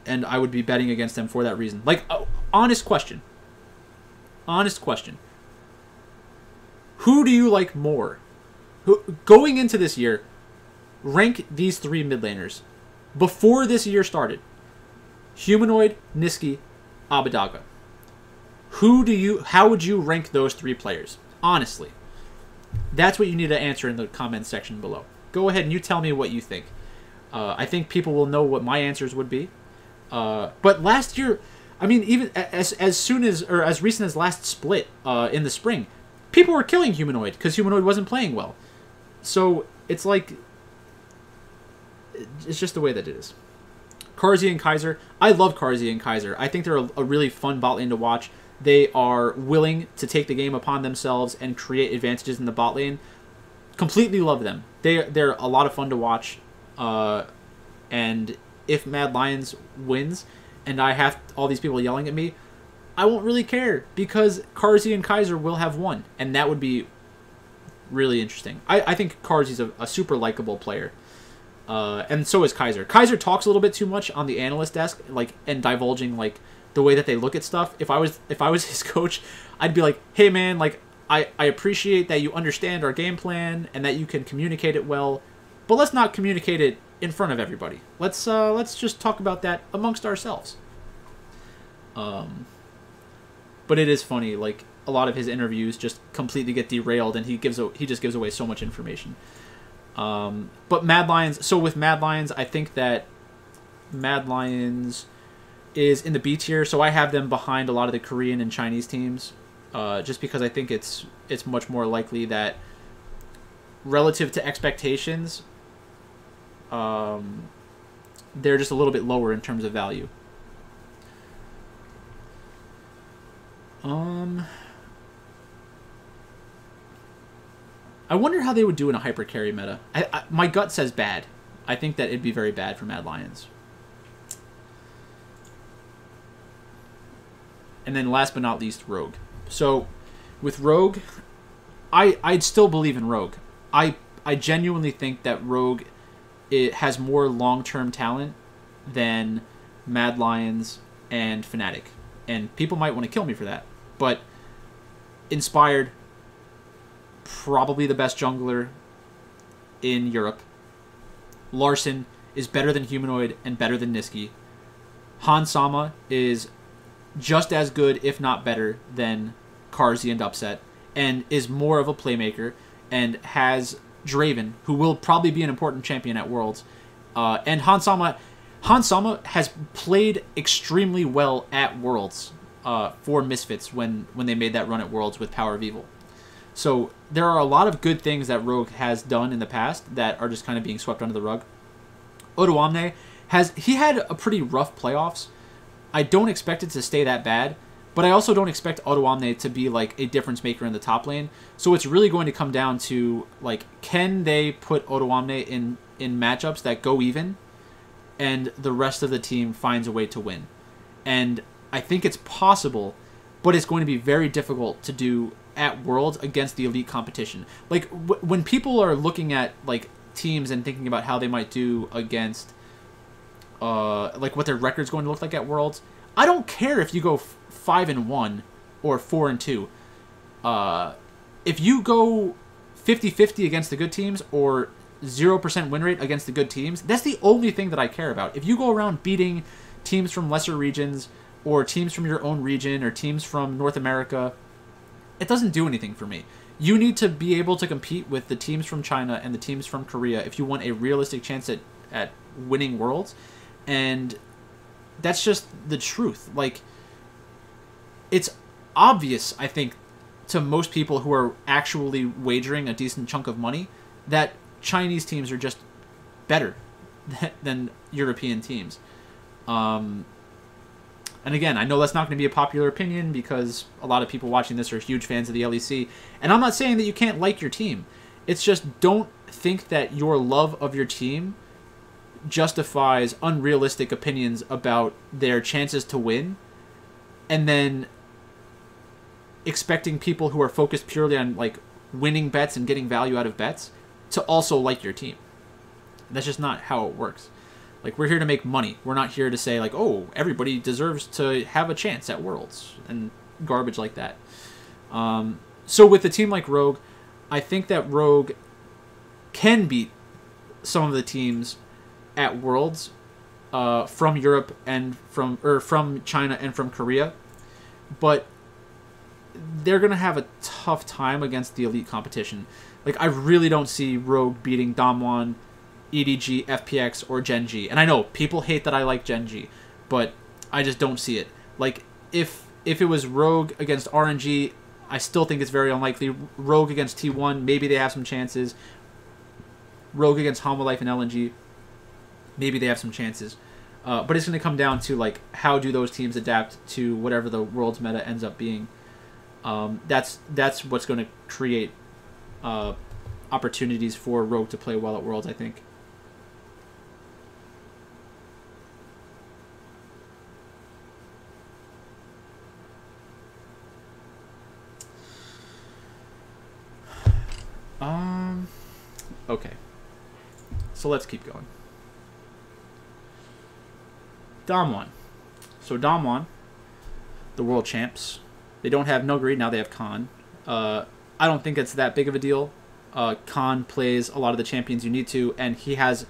And I would be betting against them for that reason. Like, oh, honest question. Honest question. Who do you like more? Who going into this year? Rank these three mid laners before this year started. Humanoid, Nisqy, Abbedagge. Who do you? How would you rank those three players? Honestly, that's what you need to answer in the comments section below. Go ahead and you tell me what you think. Uh, I think people will know what my answers would be. Uh, but last year, I mean, even as as soon as or as recent as last split uh, in the spring, people were killing Humanoid because Humanoid wasn't playing well. So it's like it's just the way that it is. Carzzy and Kaiser, I love Carzzy and Kaiser. I think they're a, a really fun bot lane to watch. They are willing to take the game upon themselves and create advantages in the bot lane. Completely love them. They they're a lot of fun to watch. Uh, and if Mad Lions wins, and I have all these people yelling at me, I won't really care because Carzzy and Kaiser will have won, and that would be really interesting. I, I think Carzzy's a, a super likable player. Uh, and so is Kaiser. Kaiser talks a little bit too much on the analyst desk, like and divulging like the way that they look at stuff. If I was if I was his coach, I'd be like, "Hey man, like I I appreciate that you understand our game plan and that you can communicate it well, but let's not communicate it in front of everybody. Let's uh let's just talk about that amongst ourselves." Um but it is funny like a lot of his interviews just completely get derailed and he gives a, he just gives away so much information. Um, but Mad Lions. So with Mad Lions, I think that Mad Lions is in the B tier. So I have them behind a lot of the Korean and Chinese teams, uh, just because I think it's it's much more likely that relative to expectations, um, they're just a little bit lower in terms of value. Um. I wonder how they would do in a hyper carry meta. I, I, my gut says bad. I think that it'd be very bad for Mad Lions. And then last but not least, Rogue. So with Rogue, I I'd still believe in Rogue. I I genuinely think that Rogue it has more long term talent than Mad Lions and Fnatic. And people might want to kill me for that. But inspired probably the best jungler in Europe. Larssen is better than Humanoid and better than Nisqy. Hans Sama is just as good, if not better, than Carzzy and Upset, and is more of a playmaker and has Draven, who will probably be an important champion at Worlds. Uh, and Hans Sama, Hans Sama has played extremely well at Worlds uh, for Misfits when when they made that run at Worlds with Power of Evil. So there are a lot of good things that Rogue has done in the past that are just kind of being swept under the rug. Odoamne has he had a pretty rough playoffs. I don't expect it to stay that bad, but I also don't expect Odoamne to be like a difference maker in the top lane. So it's really going to come down to like can they put Odoamne in in matchups that go even and the rest of the team finds a way to win. And I think it's possible but it's going to be very difficult to do at Worlds against the elite competition. Like when people are looking at like teams and thinking about how they might do against uh like what their record's going to look like at Worlds, I don't care if you go f- 5 and 1 or 4 and 2. Uh if you go 50-50 against the good teams or 0% win rate against the good teams, that's the only thing that I care about. If you go around beating teams from lesser regions or teams from your own region or teams from North America, it doesn't do anything for me. You need to be able to compete with the teams from China and the teams from Korea if you want a realistic chance at, at winning worlds. And that's just the truth. Like, it's obvious, I think, to most people who are actually wagering a decent chunk of money that Chinese teams are just better than European teams. Um, and again, I know that's not going to be a popular opinion because a lot of people watching this are huge fans of the LEC. And I'm not saying that you can't like your team. It's just don't think that your love of your team justifies unrealistic opinions about their chances to win and then expecting people who are focused purely on like winning bets and getting value out of bets to also like your team. That's just not how it works. Like we're here to make money. We're not here to say like, "Oh, everybody deserves to have a chance at Worlds" and garbage like that. Um, so with a team like Rogue, I think that Rogue can beat some of the teams at Worlds uh, from Europe and from or from China and from Korea, but they're gonna have a tough time against the elite competition. Like I really don't see Rogue beating Damwon, EDG, FPX, or Gen.G. And I know people hate that I like Gen.G, but I just don't see it. Like if if it was Rogue against RNG, I still think it's very unlikely. Rogue against T1, maybe they have some chances. Rogue against Hanwha Life and LNG, maybe they have some chances. Uh, but it's going to come down to like how do those teams adapt to whatever the world's meta ends up being. Um, that's that's what's going to create uh, opportunities for Rogue to play well at Worlds. I think. Um. Okay. So let's keep going. Damwon. So Damwon, the world champs. They don't have Nuguri, now they have Khan. Uh, I don't think it's that big of a deal. Uh, Khan plays a lot of the champions you need to, and he has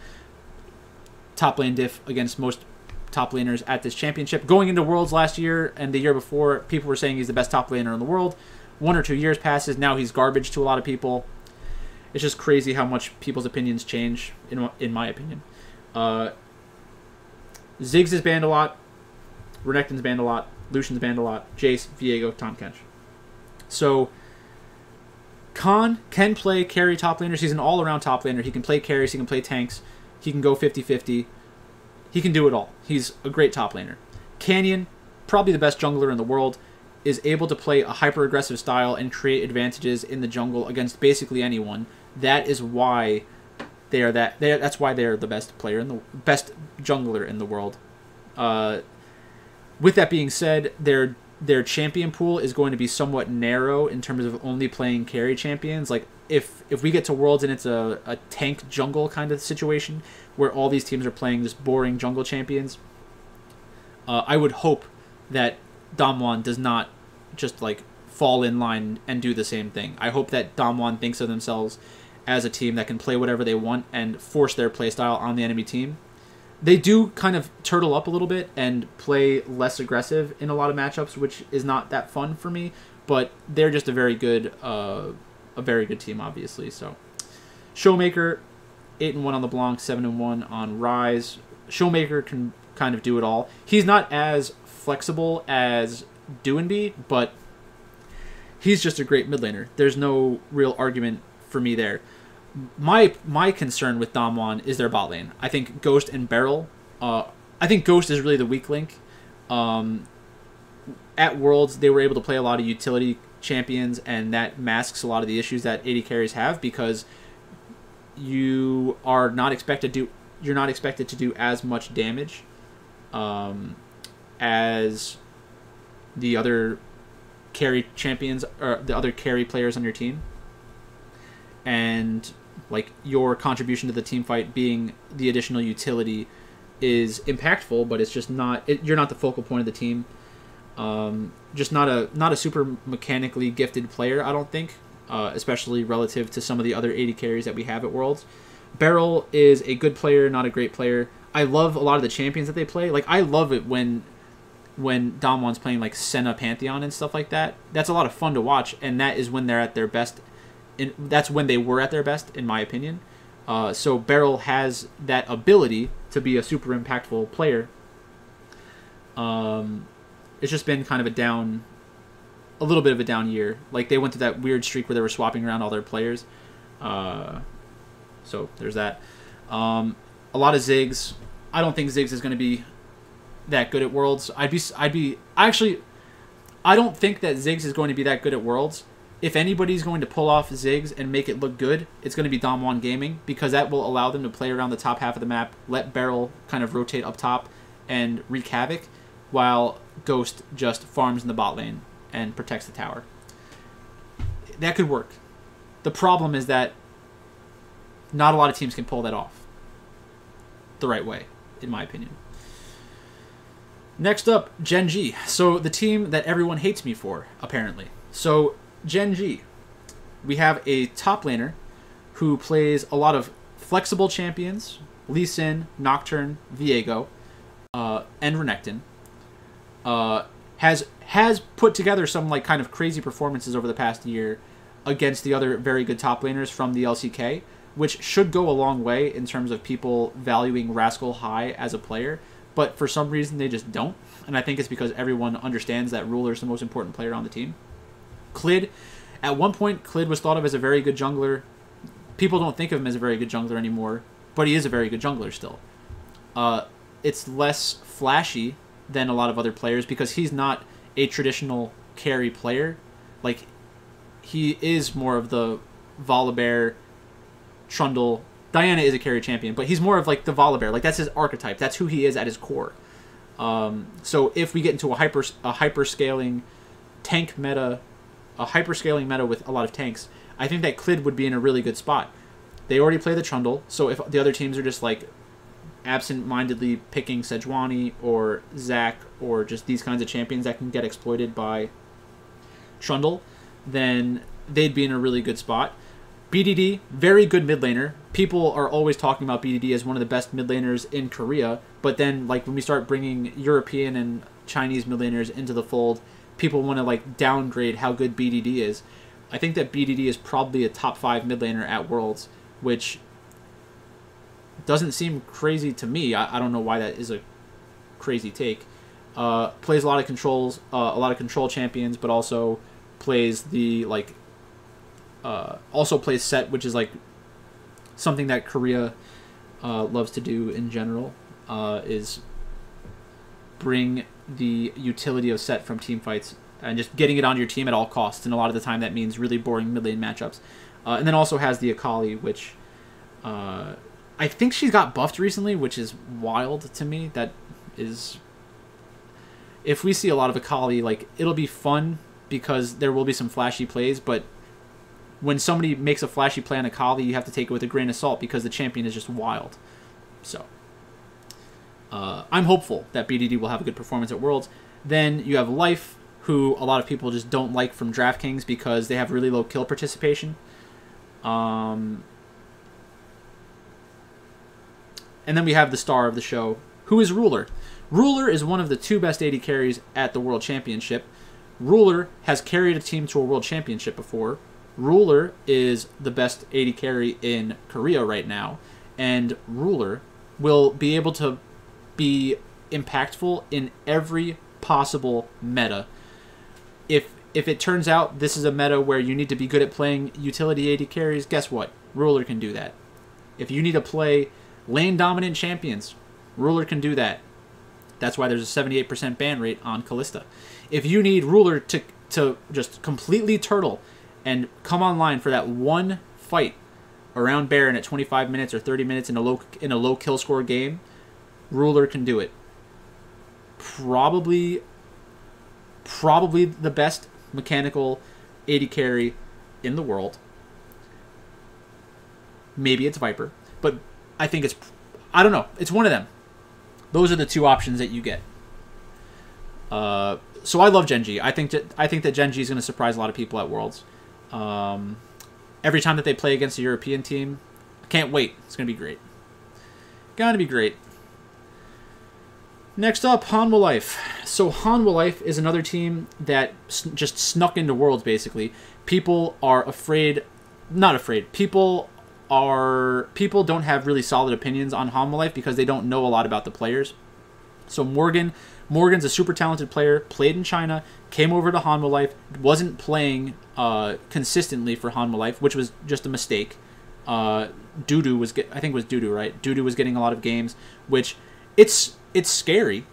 top lane diff against most top laners at this championship. Going into Worlds last year and the year before, people were saying he's the best top laner in the world. One or two years passes, now he's garbage to a lot of people. It's just crazy how much people's opinions change, in, in my opinion. Uh, Ziggs is banned a lot. Renekton's banned a lot. Lucian's banned a lot. Jayce, Viego, Tahm Kench. So, Khan can play carry top laners. He's an all around top laner. He can play carries, he can play tanks, he can go 50 50. He can do it all. He's a great top laner. Canyon, probably the best jungler in the world, is able to play a hyper aggressive style and create advantages in the jungle against basically anyone. That is why they are that. They, that's why they are the best player in the best jungler in the world. Uh, with that being said, their their champion pool is going to be somewhat narrow in terms of only playing carry champions. Like if if we get to Worlds and it's a, a tank jungle kind of situation where all these teams are playing just boring jungle champions, uh, I would hope that Damwon does not just like fall in line and do the same thing. I hope that Damwon thinks of themselves as a team that can play whatever they want and force their playstyle on the enemy team they do kind of turtle up a little bit and play less aggressive in a lot of matchups, which is not that fun for me. But they're just a very good, uh, a very good team, obviously. So, Showmaker, eight and one on LeBlanc, seven and one on Ryze. Showmaker can kind of do it all. He's not as flexible as Doinb, but he's just a great mid laner. There's no real argument for me there my my concern with Damwon is their bot lane. I think Ghost and Beryl. Uh, I think Ghost is really the weak link. Um, at Worlds, they were able to play a lot of utility champions, and that masks a lot of the issues that AD carries have because you are not expected to you're not expected to do as much damage um, as the other carry champions or the other carry players on your team, and like your contribution to the team fight being the additional utility is impactful, but it's just not. It, you're not the focal point of the team. Um, just not a not a super mechanically gifted player, I don't think, uh, especially relative to some of the other AD carries that we have at Worlds. Beryl is a good player, not a great player. I love a lot of the champions that they play. Like I love it when when Damwon's playing like Senna Pantheon and stuff like that. That's a lot of fun to watch, and that is when they're at their best. That's when they were at their best, in my opinion. Uh, so Beryl has that ability to be a super impactful player. Um, it's just been kind of a down, a little bit of a down year. Like they went through that weird streak where they were swapping around all their players. Uh, so there's that. Um, a lot of Ziggs. I don't think Ziggs is going to be that good at Worlds. I'd be I'd be actually I don't think that Ziggs is going to be that good at Worlds. If anybody's going to pull off Ziggs and make it look good, it's going to be Damwon Gaming because that will allow them to play around the top half of the map, let Beryl kind of rotate up top and wreak havoc, while Ghost just farms in the bot lane and protects the tower. That could work. The problem is that not a lot of teams can pull that off the right way, in my opinion. Next up, Gen G. So the team that everyone hates me for, apparently. So Gen G, we have a top laner who plays a lot of flexible champions, Lee Sin, Nocturne, Viego, uh, and Renekton. Uh, has has put together some like kind of crazy performances over the past year against the other very good top laners from the LCK, which should go a long way in terms of people valuing Rascal high as a player but for some reason they just don't. And I think it's because everyone understands that Ruler is the most important player on the team. Clid, at one point, Clid was thought of as a very good jungler. People don't think of him as a very good jungler anymore, but he is a very good jungler still. Uh, it's less flashy than a lot of other players because he's not a traditional carry player. Like, he is more of the Volibear, Trundle, Diana is a carry champion, but he's more of like the Volibear. Like that's his archetype. That's who he is at his core. Um, so if we get into a hyper a hyper scaling tank meta, a hyper scaling meta with a lot of tanks, I think that Clid would be in a really good spot. They already play the Trundle, so if the other teams are just like absent-mindedly picking Sejuani or Zac or just these kinds of champions that can get exploited by Trundle, then they'd be in a really good spot. BDD, very good mid laner. People are always talking about BDD as one of the best mid laners in Korea, but then like when we start bringing European and Chinese mid laners into the fold, people want to like downgrade how good BDD is. I think that BDD is probably a top five mid laner at Worlds, which doesn't seem crazy to me. I, I don't know why that is a crazy take. Uh, plays a lot of controls, uh, a lot of control champions, but also plays the like uh, also plays Sett, which is like something that Korea uh, loves to do in general. Uh, is bring the utility of Sett from team fights and just getting it on your team at all costs. And a lot of the time, that means really boring mid lane matchups. Uh, and then also has the Akali, which uh, I think she's got buffed recently, which is wild to me. That is, if we see a lot of Akali, like it'll be fun because there will be some flashy plays, but when somebody makes a flashy play on Akali, you have to take it with a grain of salt because the champion is just wild. So, uh, I'm hopeful that BDD will have a good performance at Worlds. Then you have Life, who a lot of people just don't like from DraftKings because they have really low kill participation. Um, and then we have the star of the show, who is Ruler. Ruler is one of the two best AD carries at the World Championship. Ruler has carried a team to a World Championship before. Ruler is the best AD carry in Korea right now, and Ruler will be able to be impactful in every possible meta. If if it turns out this is a meta where you need to be good at playing utility AD carries, guess what? Ruler can do that. If you need to play lane dominant champions, Ruler can do that. That's why there's a 78% ban rate on Kalista. If you need Ruler to to just completely turtle and come online for that one fight around Baron at 25 minutes or 30 minutes in a low in a low kill score game, Ruler can do it. Probably probably the best mechanical AD carry in the world. Maybe it's Viper, but I think it's I don't know. It's one of them. Those are the two options that you get. Uh, so I love Gen.G. I think that I think that Gen.G is going to surprise a lot of people at Worlds. Um, every time that they play against a European team, I can't wait. It's going to be great. Going to be great. Next up, Hanwha Life. So Hanwha Life is another team that just snuck into Worlds. Basically, people are afraid, not afraid. People are people don't have really solid opinions on Hanwha Life because they don't know a lot about the players. So Morgan, Morgan's a super talented player, played in China, came over to Hanwha Life, wasn't playing uh, consistently for Hanwha Life, which was just a mistake. Uh, Dudu was, get, I think it was Dudu, right? Dudu was getting a lot of games, which it's it's scary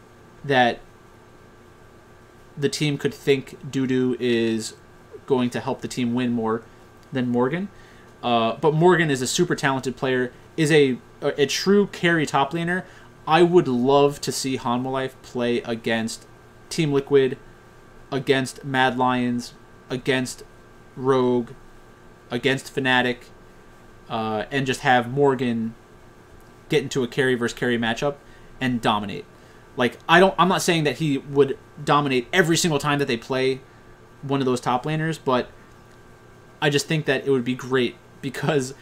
that the team could think Dudu is going to help the team win more than Morgan. Uh, but Morgan is a super talented player, is a a, true carry top laner. I would love to see Hanwha Life play against Team Liquid, against Mad Lions, against Rogue, against Fnatic, uh, and just have Morgan get into a carry versus carry matchup and dominate. Like I don't, I'm not saying that he would dominate every single time that they play one of those top laners, but I just think that it would be great because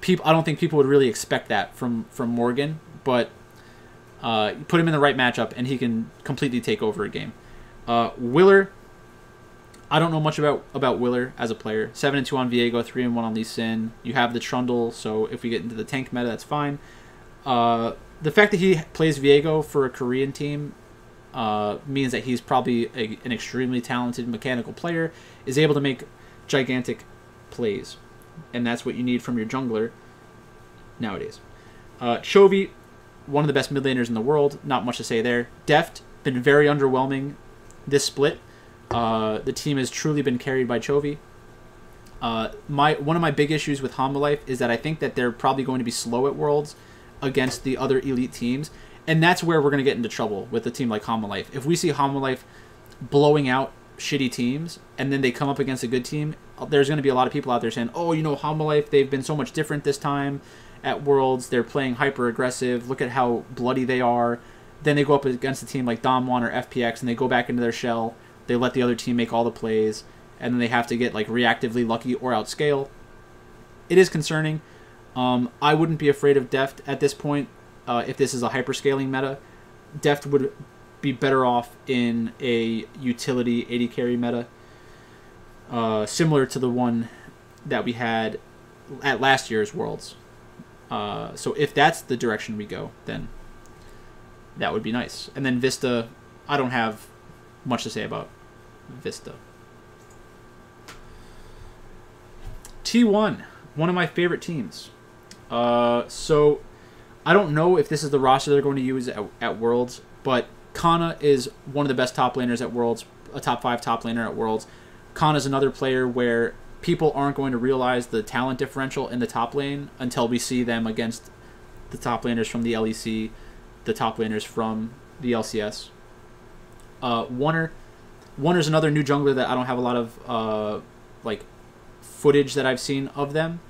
people I don't think people would really expect that from from Morgan, but uh, put him in the right matchup and he can completely take over a game. Uh, Willer, I don't know much about about Willer as a player. Seven and two on Viego, three and one on Lee Sin. You have the Trundle, so if we get into the tank meta, that's fine. Uh, the fact that he plays Viego for a Korean team uh, means that he's probably a, an extremely talented mechanical player, is able to make gigantic plays and that's what you need from your jungler nowadays. Uh, Chovy, one of the best mid laners in the world. Not much to say there. Deft, been very underwhelming this split. Uh, the team has truly been carried by Chovy. Uh, my one of my big issues with Hanwha Life is that I think that they're probably going to be slow at Worlds against the other elite teams, and that's where we're going to get into trouble with a team like Hanwha Life. If we see Hanwha Life blowing out shitty teams and then they come up against a good team, there's going to be a lot of people out there saying, "Oh, you know, Hanwha Life, they've been so much different this time at Worlds. They're playing hyper aggressive. Look at how bloody they are." Then they go up against a team like Damwon or FPX and they go back into their shell. They let the other team make all the plays and then they have to get like reactively lucky or outscale. It is concerning. Um, I wouldn't be afraid of Deft at this point uh, if this is a hyperscaling meta. Deft would be better off in a utility AD carry meta uh, similar to the one that we had at last year's Worlds. Uh, so if that's the direction we go, then that would be nice. And then Vsta, I don't have much to say about Vsta. T1, one of my favorite teams. Uh, so I don't know if this is the roster they're going to use at, at Worlds, but Canna is one of the best top laners at Worlds, a top five top laner at Worlds. Canna is another player where people aren't going to realize the talent differential in the top lane until we see them against the top laners from the LEC, the top laners from the LCS. Uh, Oner, Oner's another new jungler that I don't have a lot of uh, like footage that I've seen of them.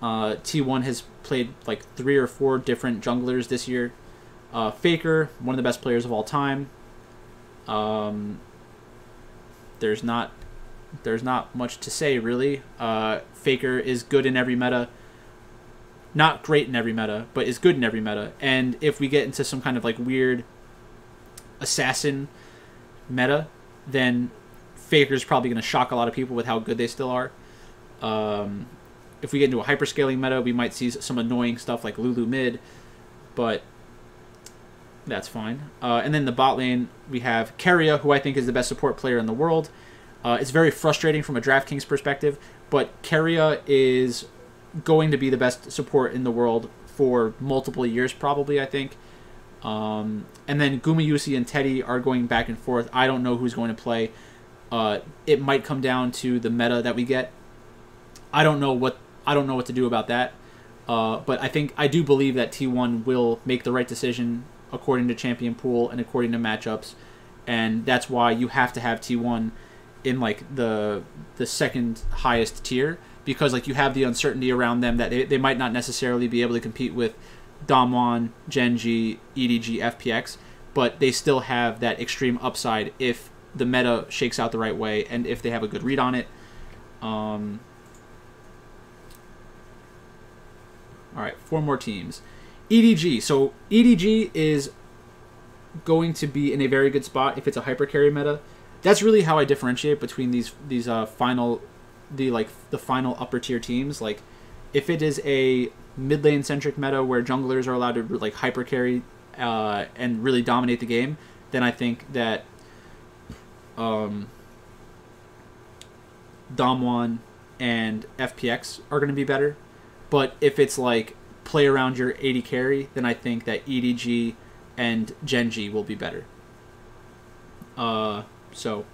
Uh, T1 has played like three or four different junglers this year. Uh, Faker, one of the best players of all time. Um, there's not there's not much to say really. Uh, Faker is good in every meta. Not great in every meta, but is good in every meta. And if we get into some kind of like weird assassin meta, then Faker's probably going to shock a lot of people with how good they still are. Um, if we get into a hyperscaling meta, we might see some annoying stuff like Lulu mid, but that's fine. Uh, and then the bot lane, we have Keria, who I think is the best support player in the world. Uh, it's very frustrating from a DraftKings perspective, but Keria is going to be the best support in the world for multiple years, probably, I think. Um, and then Gumayusi and Teddy are going back and forth. I don't know who's going to play. Uh, it might come down to the meta that we get. I don't know what I don't know what to do about that. Uh, but I think I do believe that T1 will make the right decision according to champion pool and according to matchups, and that's why you have to have T1 in like the the second highest tier because like you have the uncertainty around them that they, they might not necessarily be able to compete with Damwon, Gen.G, EDG, FPX, but they still have that extreme upside if the meta shakes out the right way and if they have a good read on it. Um, all right, four more teams. EDG. So EDG is going to be in a very good spot if it's a hyper carry meta. That's really how I differentiate between these these uh, final the like the final upper tier teams. Like if it is a mid lane centric meta where junglers are allowed to like hyper carry uh, and really dominate the game, then I think that um, Damwon and FPX are going to be better. But if it's like play around your AD carry, then I think that EDG and Gen.G will be better. Uh, so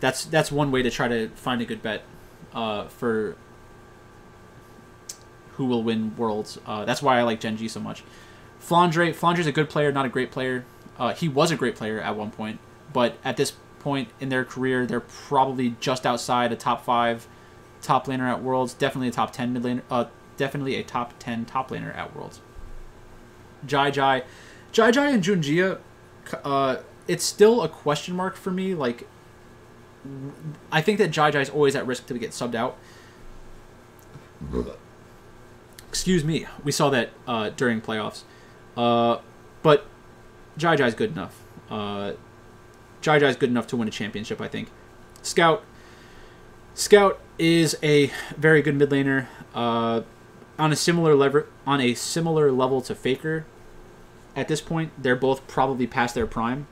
that's that's one way to try to find a good bet uh, for who will win worlds. Uh, that's why I like Gen.G so much. Flandre, Flandre's a good player, not a great player. Uh, he was a great player at one point, but at this point in their career, they're probably just outside a top five top laner at Worlds. Definitely a top ten mid laner. Uh, definitely a top ten top laner at Worlds. Jiejie, Jai Jai and Junjia, uh, it's still a question mark for me. Like, I think that Jiejie is always at risk to get subbed out. Excuse me. We saw that uh, during playoffs. Uh, but Jiejie is good enough. Uh, Jiejie is good enough to win a championship, I think. Scout. Scout is a very good mid laner. Uh, on a similar level, on a similar level to Faker. At this point, they're both probably past their prime,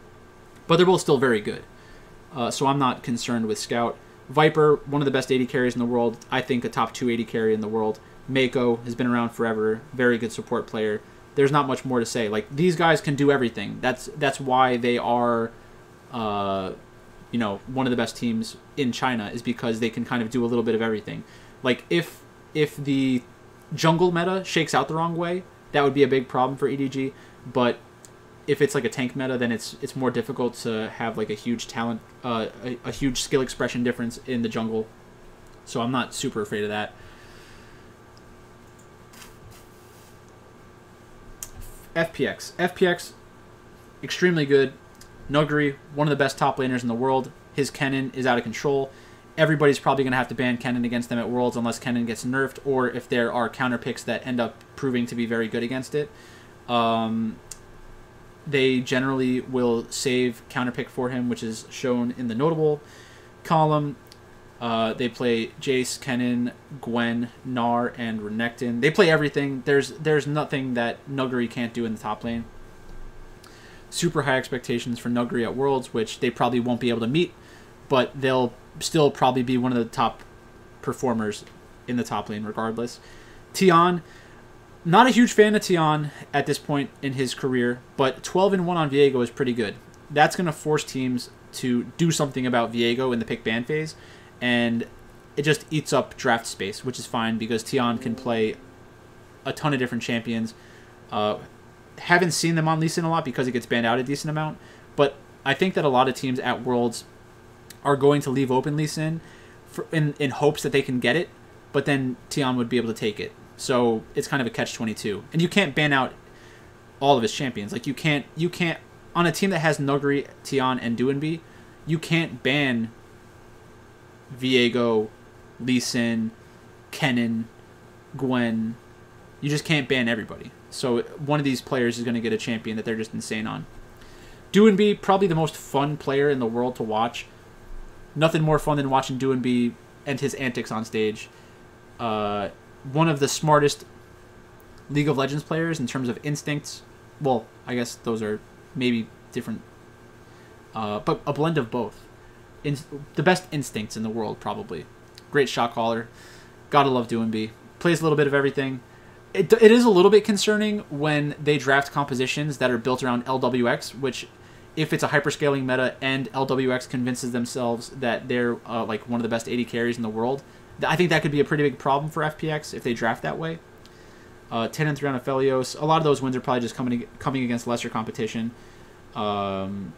but they're both still very good. Uh, so I'm not concerned with Scout. Viper, one of the best AD carries in the world. I think a top 2 AD carry in the world. Meiko has been around forever. Very good support player. There's not much more to say. Like these guys can do everything. That's that's why they are, uh, you know, one of the best teams in China is because they can kind of do a little bit of everything. Like if if the jungle meta shakes out the wrong way, that would be a big problem for EDG. But if it's like a tank meta, then it's it's more difficult to have like a huge talent, uh, a, a huge skill expression difference in the jungle. So I'm not super afraid of that. FPX. FPX, extremely good. Nuguri, one of the best top laners in the world. His Kennen is out of control. Everybody's probably going to have to ban Kennen against them at Worlds unless Kennen gets nerfed or if there are counter picks that end up proving to be very good against it. Um, they generally will save counter pick for him, which is shown in the notable column. Uh, they play Jayce, Kennen, Gwen, Gnar, and Renekton. They play everything. There's there's nothing that Nuguri can't do in the top lane. Super high expectations for Nuguri at Worlds, which they probably won't be able to meet, but they'll still probably be one of the top performers in the top lane regardless. Tian, not a huge fan of Tian at this point in his career, but 12 and 1 on Viego is pretty good. That's going to force teams to do something about Viego in the pick ban phase and it just eats up draft space, which is fine because Tian can play a ton of different champions. Uh, haven't seen them on Lee Sin a lot because it gets banned out a decent amount, but I think that a lot of teams at Worlds are going to leave open Lee Sin for, in in hopes that they can get it, but then Tian would be able to take it. So it's kind of a catch twenty two, and you can't ban out all of his champions. Like you can't you can't on a team that has Nuguri, Tian, and Doinb, you can't ban Viego, Lee Sin, Kennen, Gwen. You just can't ban everybody. So one of these players is going to get a champion that they're just insane on. Doinb, probably the most fun player in the world to watch. Nothing more fun than watching Doinb and his antics on stage. Uh, one of the smartest League of Legends players in terms of instincts. Well, I guess those are maybe different, uh, but a blend of both in, the best instincts in the world, probably. Great shot caller. Gotta love Doinb. Plays a little bit of everything. It, it is a little bit concerning when they draft compositions that are built around LWX, which, if it's a hyperscaling meta and LWX convinces themselves that they're uh, like one of the best AD carries in the world, I think that could be a pretty big problem for FPX if they draft that way. Uh, 10 and 3 on Aphelios. A lot of those wins are probably just coming coming against lesser competition. Um,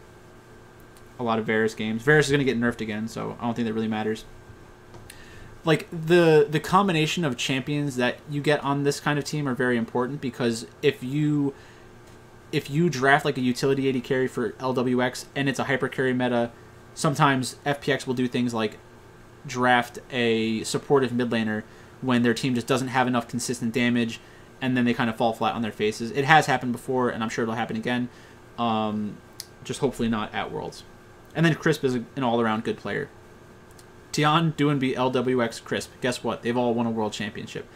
a lot of Varus games. Varus is going to get nerfed again, so I don't think that really matters. Like the the combination of champions that you get on this kind of team are very important because if you if you draft like a utility AD carry for LWX and it's a hyper carry meta, sometimes FPX will do things like draft a supportive mid laner when their team just doesn't have enough consistent damage and then they kind of fall flat on their faces. It has happened before and I'm sure it'll happen again. Um, just hopefully not at Worlds. And then Crisp is an all around good player. Tian, Doinb, LWX, Crisp. Guess what? They've all won a world championship.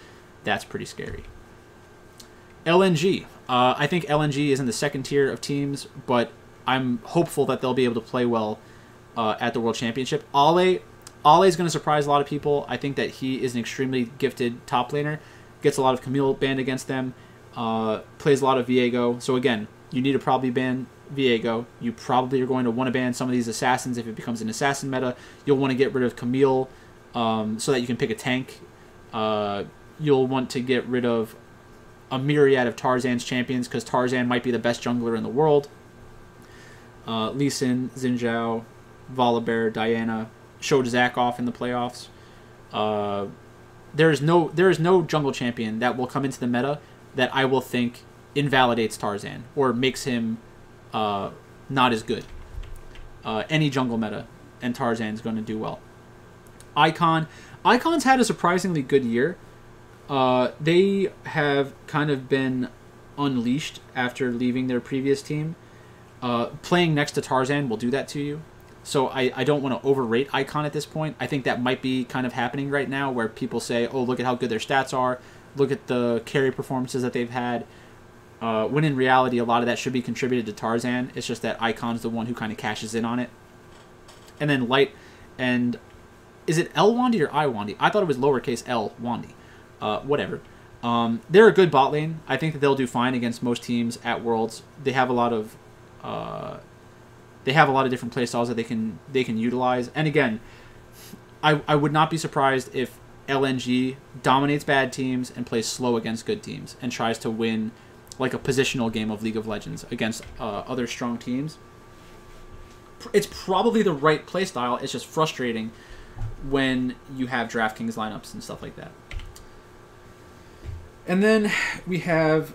That's pretty scary. LNG. Uh, I think LNG is in the second tier of teams, but I'm hopeful that they'll be able to play well uh, at the World Championship. Ale, Ale is going to surprise a lot of people. I think that he is an extremely gifted top laner. Gets a lot of Camille banned against them. Uh, plays a lot of Viego. So again, you need to probably ban Viego. You probably are going to want to ban some of these assassins if it becomes an assassin meta. You'll want to get rid of Camille um, so that you can pick a tank. Uh, you'll want to get rid of a myriad of Tarzan's champions because Tarzan might be the best jungler in the world. Uh, Lee Sin, Xin Zhao, Volibear, Diana showed Zac off in the playoffs. Uh, there is no there is no jungle champion that will come into the meta that I will think invalidates Tarzan or makes him uh, not as good. Uh, any jungle meta, and Tarzan's going to do well. Icon, Icon's had a surprisingly good year. Uh, they have kind of been unleashed after leaving their previous team. Uh, playing next to Tarzan will do that to you. So I, I don't want to overrate Icon at this point. I think that might be kind of happening right now where people say, oh, look at how good their stats are. Look at the carry performances that they've had. Uh, when in reality, a lot of that should be contributed to Tarzan. It's just that Icon's the one who kind of cashes in on it. And then Light and is it L Wandy or I Wandy? I thought it was lowercase L Wandy. Uh, whatever. Um, they're a good bot lane. I think that they'll do fine against most teams at Worlds. They have a lot of uh, they have a lot of different playstyles that they can they can utilize. And again, I I would not be surprised if LNG dominates bad teams and plays slow against good teams and tries to win like a positional game of League of Legends against uh, other strong teams. It's probably the right playstyle. It's just frustrating when you have DraftKings lineups and stuff like that. And then we have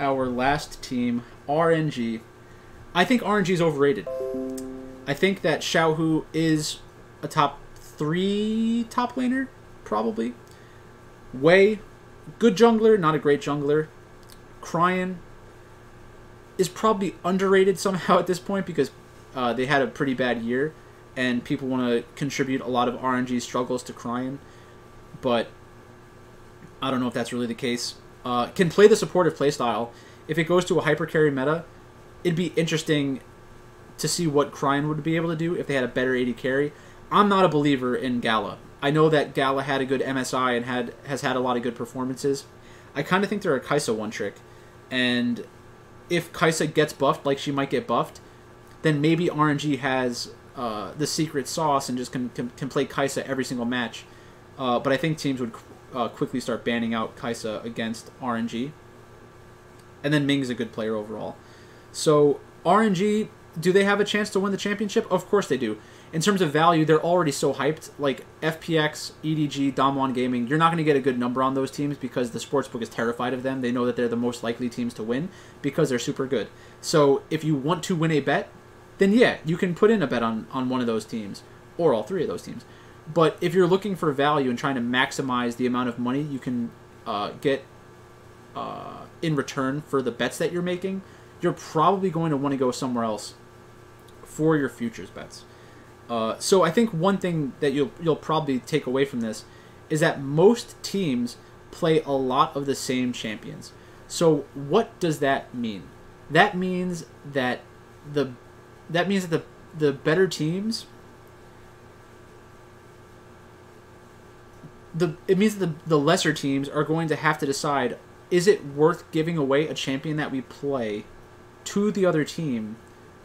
our last team, RNG. I think RNG is overrated. I think that Xiaohu is a top three top laner, probably. Wei, good jungler, not a great jungler. Cryin is probably underrated somehow at this point because uh, they had a pretty bad year, and people want to contribute a lot of RNG struggles to Cryin. But I don't know if that's really the case. Uh, can play the supportive playstyle. If it goes to a hyper carry meta, it'd be interesting to see what Cryin would be able to do if they had a better AD carry. I'm not a believer in Gala. I know that Gala had a good MSI and had has had a lot of good performances. I kind of think they're a Kai'Sa one trick, and if Kai'Sa gets buffed like she might get buffed, then maybe RNG has uh, the secret sauce and just can, can, can play Kai'Sa every single match. Uh, but I think teams would uh, quickly start banning out Kai'Sa against RNG. And then Ming's a good player overall. So RNG, do they have a chance to win the championship? Of course they do. In terms of value, they're already so hyped. Like FPX, EDG, Damwon Gaming, you're not going to get a good number on those teams because the sportsbook is terrified of them. They know that they're the most likely teams to win because they're super good. So if you want to win a bet, then yeah, you can put in a bet on, on one of those teams or all three of those teams. But if you're looking for value and trying to maximize the amount of money you can uh, get uh, in return for the bets that you're making, you're probably going to want to go somewhere else for your futures bets. Uh, so I think one thing that you'll you'll probably take away from this is that most teams play a lot of the same champions. So what does that mean? That means that the that means that the the better teams the it means the, the lesser teams are going to have to decide is it worth giving away a champion that we play to the other team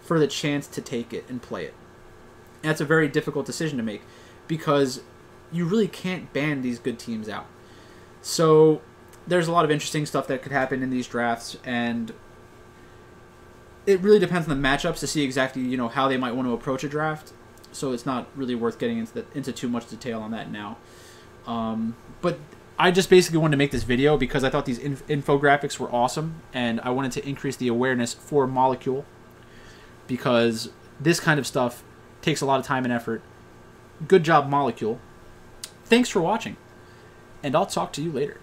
for the chance to take it and play it. And that's a very difficult decision to make because you really can't ban these good teams out. So there's a lot of interesting stuff that could happen in these drafts and it really depends on the matchups to see exactly you know how they might want to approach a draft. So it's not really worth getting into the, into too much detail on that now. Um, but I just basically wanted to make this video because I thought these inf- infographics were awesome, and I wanted to increase the awareness for Molecule because this kind of stuff takes a lot of time and effort. Good job, Molecule. Thanks for watching, and I'll talk to you later.